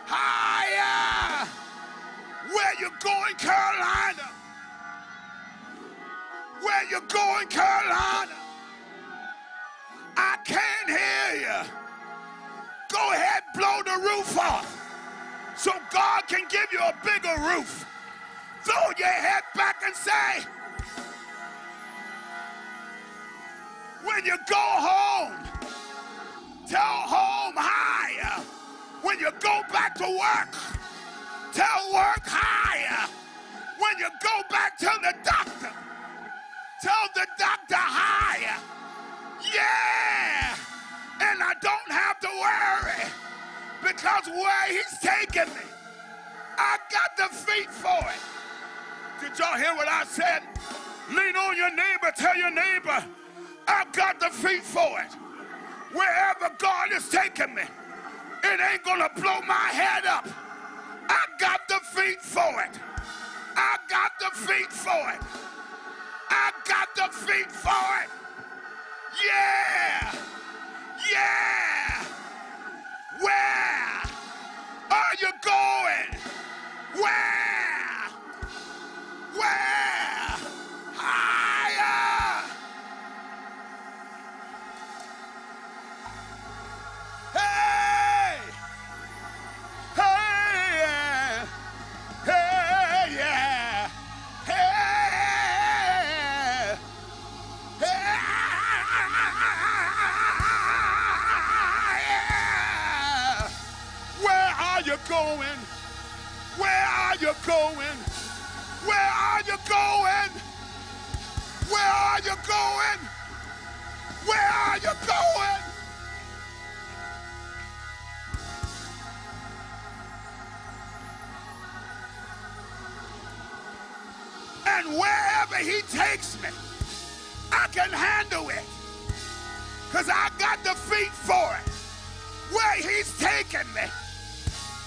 higher. Where you going, Carolina? Where you're going, Carolina? I can't hear you. Go ahead, blow the roof off so God can give you a bigger roof. Throw your head back and say, when you go home, tell home higher. When you go back to work, tell work higher. When you go back to the doctor, tell the doctor higher. Yeah! And I don't have to worry because where he's taking me, I got the feet for it. Did y'all hear what I said? Lean on your neighbor, tell your neighbor, I've got the feet for it. Wherever God is taking me, it ain't gonna blow my head up. I got the feet for it. I got the feet for it. I got the feet for it. Yeah! Yeah! Where are you going? Where? Where? Higher! Going? Where are you going? Where are you going? Where are you going? And wherever he takes me, I can handle it. Because I got the feet for it. Where he's taking me,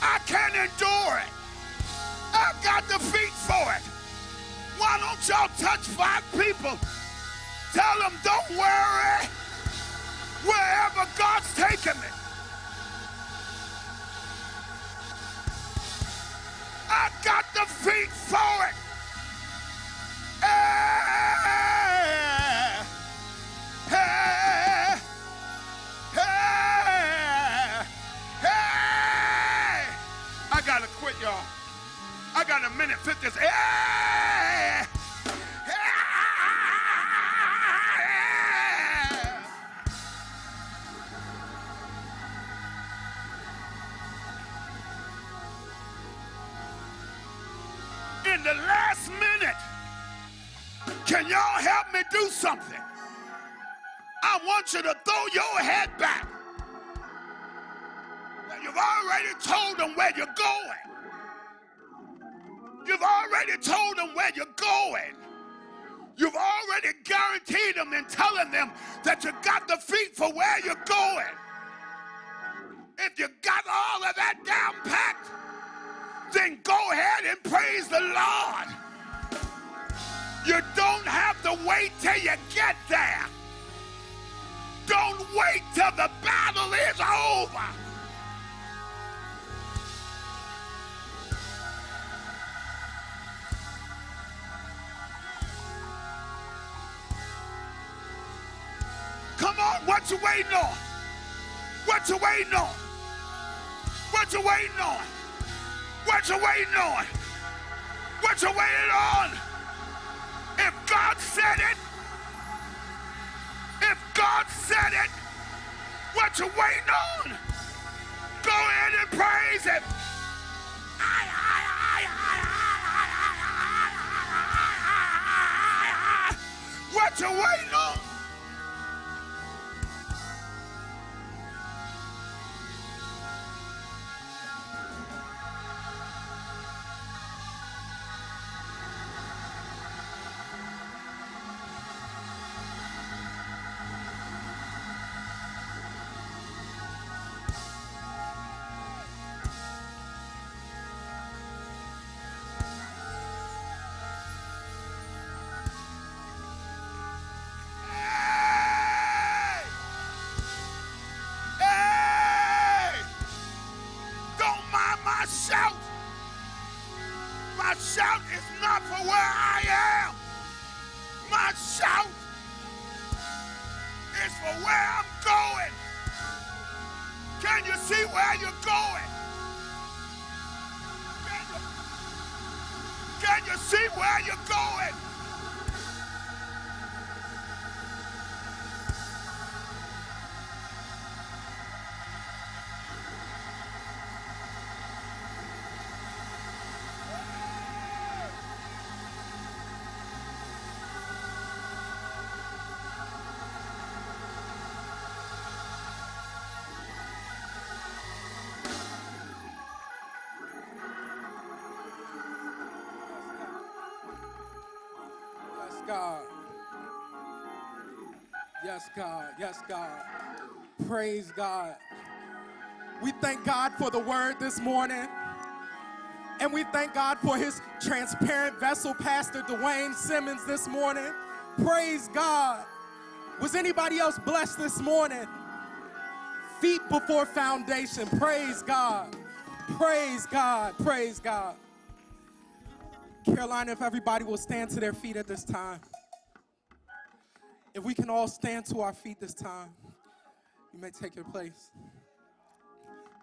I can endure it. I got the feet for it. Why don't y'all touch five people? Tell them, don't worry. Wherever God's taking me. I got the feet for it. Hey, minute 50. Hey, hey. In the last minute, can y'all help me do something? I want you to throw your head back. You've already told them where you're going. You've already told them where you're going. You've already guaranteed them and telling them that you got the feet for where you're going. If you got all of that down packed, then go ahead and praise the Lord. You don't have to wait till you get there. Don't wait till the battle is over. Come on, what you waiting on? What you waiting on? What you waiting on? What you waiting on? What you waiting on? If God said it, if God said it, what you waiting on? Go ahead and praise Him. I, I, I, what you waiting on? Yes, God. Yes, God. Praise God. We thank God for the word this morning. And we thank God for his transparent vessel, Pastor Dwayne Simmons, this morning. Praise God. Was anybody else blessed this morning? Feet before foundation. Praise God. Praise God. Praise God. Carolina, if everybody will stand to their feet at this time. If we can all stand to our feet this time, you may take your place.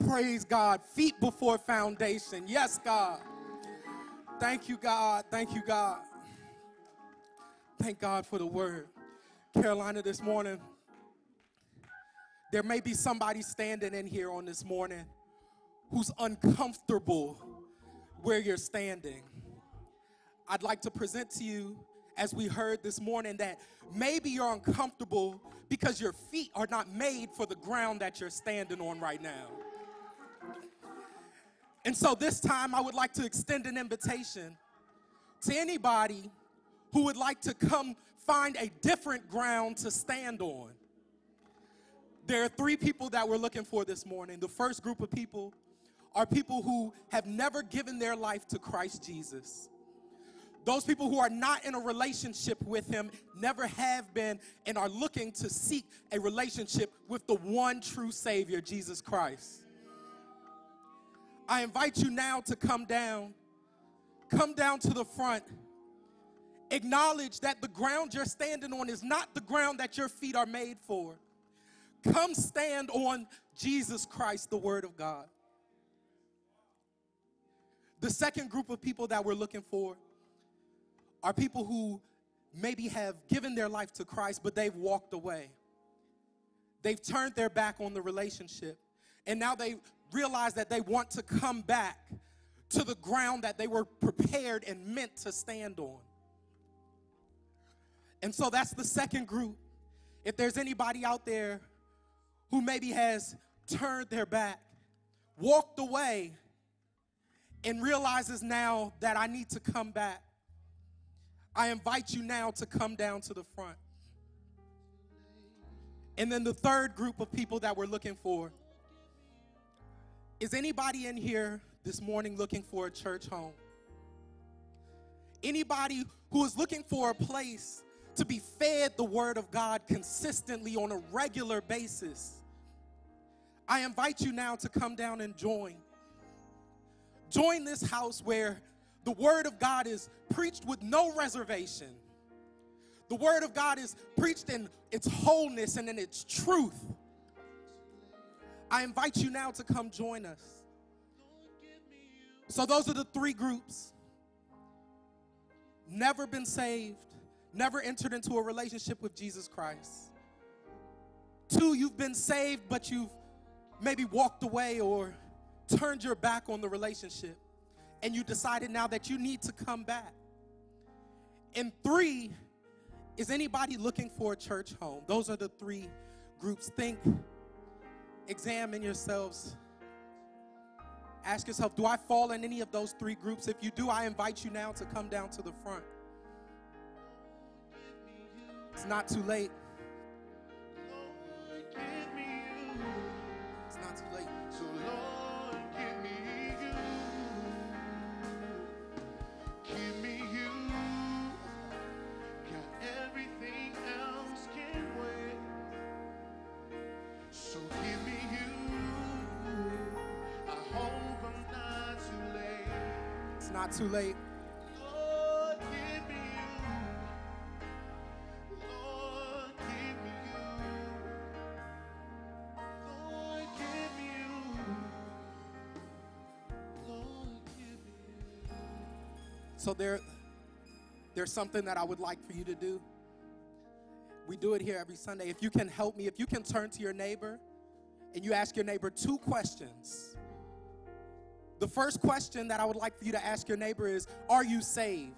Praise God. Feet before foundation. Yes, God. Thank you, God. Thank you, God. Thank God for the word. Carolina, this morning, there may be somebody standing in here on this morning who's uncomfortable where you're standing. I'd like to present to you, as we heard this morning, that maybe you're uncomfortable because your feet are not made for the ground that you're standing on right now. And so this time, I would like to extend an invitation to anybody who would like to come find a different ground to stand on. There are three people that we're looking for this morning. The first group of people are people who have never given their life to Christ Jesus. Those people who are not in a relationship with Him, never have been, and are looking to seek a relationship with the one true Savior, Jesus Christ. I invite you now to come down, come down to the front. Acknowledge that the ground you're standing on is not the ground that your feet are made for. Come stand on Jesus Christ, the Word of God. The second group of people that we're looking for are people who maybe have given their life to Christ, but they've walked away. They've turned their back on the relationship, and now they realize that they want to come back to the ground that they were prepared and meant to stand on. And so that's the second group. If there's anybody out there who maybe has turned their back, walked away, and realizes now that I need to come back, I invite you now to come down to the front. And then the third group of people that we're looking for is anybody in here this morning looking for a church home? Anybody who is looking for a place to be fed the Word of God consistently on a regular basis? I invite you now to come down and join. Join this house where the Word of God is preached with no reservation. The Word of God is preached in its wholeness and in its truth. I invite you now to come join us. So, those are the three groups. Never been saved, never entered into a relationship with Jesus Christ. Two, you've been saved, but you've maybe walked away or turned your back on the relationship and you decided now that you need to come back. And three, Is anybody looking for a church home? Those are the three groups. Think, examine yourselves. Ask yourself, do I fall in any of those three groups? If you do, I invite you now to come down to the front. It's not too late. It's not too late. Lord, you. Lord. Lord. So there, there's something that I would like for you to do. We do it here every Sunday. If you can help me, if you can turn to your neighbor and you ask your neighbor two questions. The first question that I would like for you to ask your neighbor is Are you saved?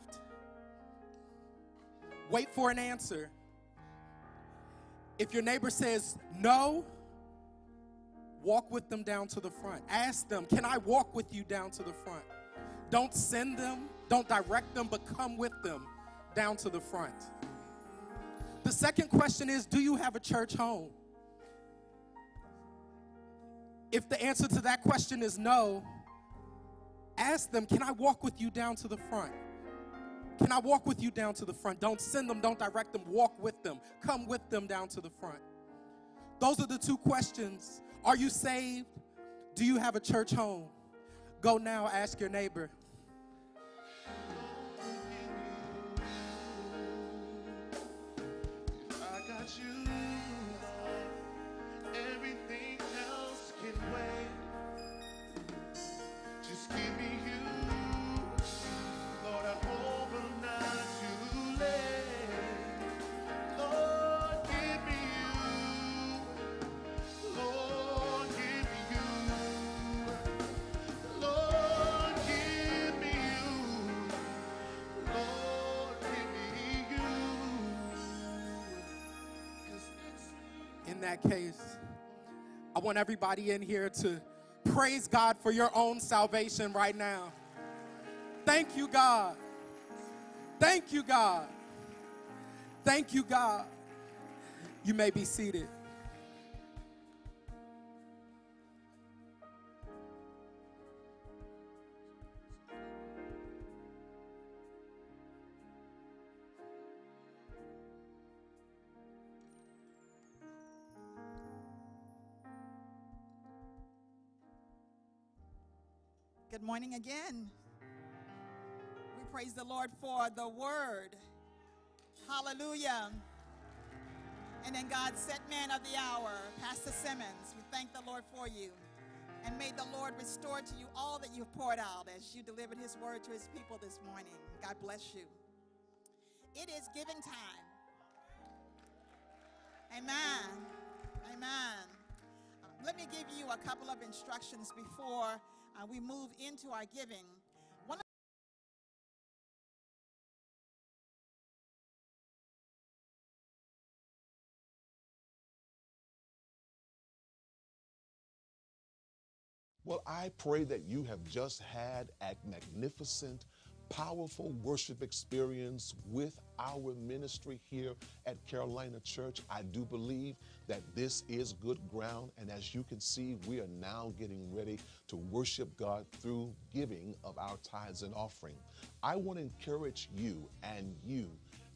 Wait for an answer. If your neighbor says no, walk with them down to the front. Ask them, Can I walk with you down to the front? Don't send them, don't direct them, but come with them down to the front. The second question is Do you have a church home? If the answer to that question is no, ask them, Can I walk with you down to the front? Can I walk with you down to the front? Don't send them, don't direct them, walk with them. Come with them down to the front. Those are the two questions. Are you saved? Do you have a church home? Go now, ask your neighbor. Want everybody in here to praise God for your own salvation right now. Thank you, God. Thank you, God. Thank you, God. You may be seated. Good morning again. We praise the Lord for the word. Hallelujah. And then God set man of the hour, Pastor Simmons. We thank the Lord for you. And may the Lord restore to you all that you've poured out as you delivered his word to his people this morning. God bless you. It is giving time. Amen. Amen. Let me give you a couple of instructions before uh, we move into our giving. One Well, I pray that you have just had a magnificent, powerful worship experience with our ministry here at Carolina Church. I do believe that this is good ground. And as you can see, we are now getting ready to worship God through giving of our tithes and offering. I want to encourage you and you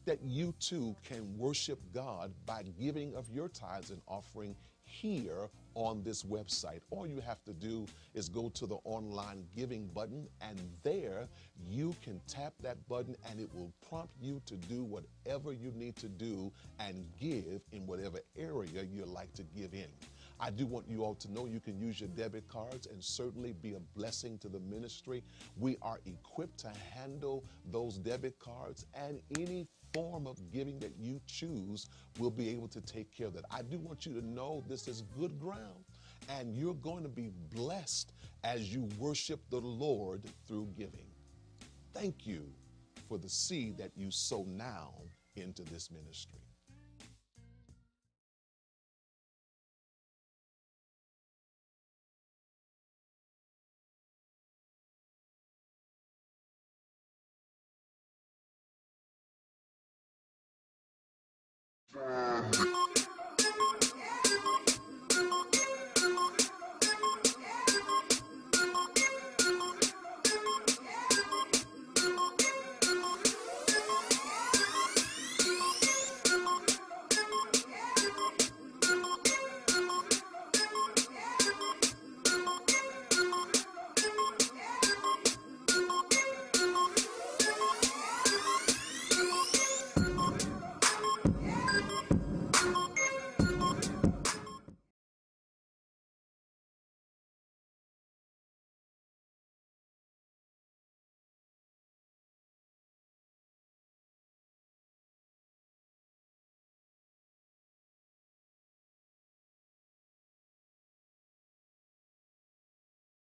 that you too can worship God by giving of your tithes and offering here on this website. All you have to do is go to the online giving button, and there you can tap that button, and it will prompt you to do whatever you need to do and give in whatever area you like to give in. I do want you all to know you can use your debit cards and certainly be a blessing to the ministry. We are equipped to handle those debit cards and any form of giving that you choose will be able to take care of that. I do want you to know this is good ground and you're going to be blessed as you worship the Lord through giving. Thank you for the seed that you sow now into this ministry. Uh,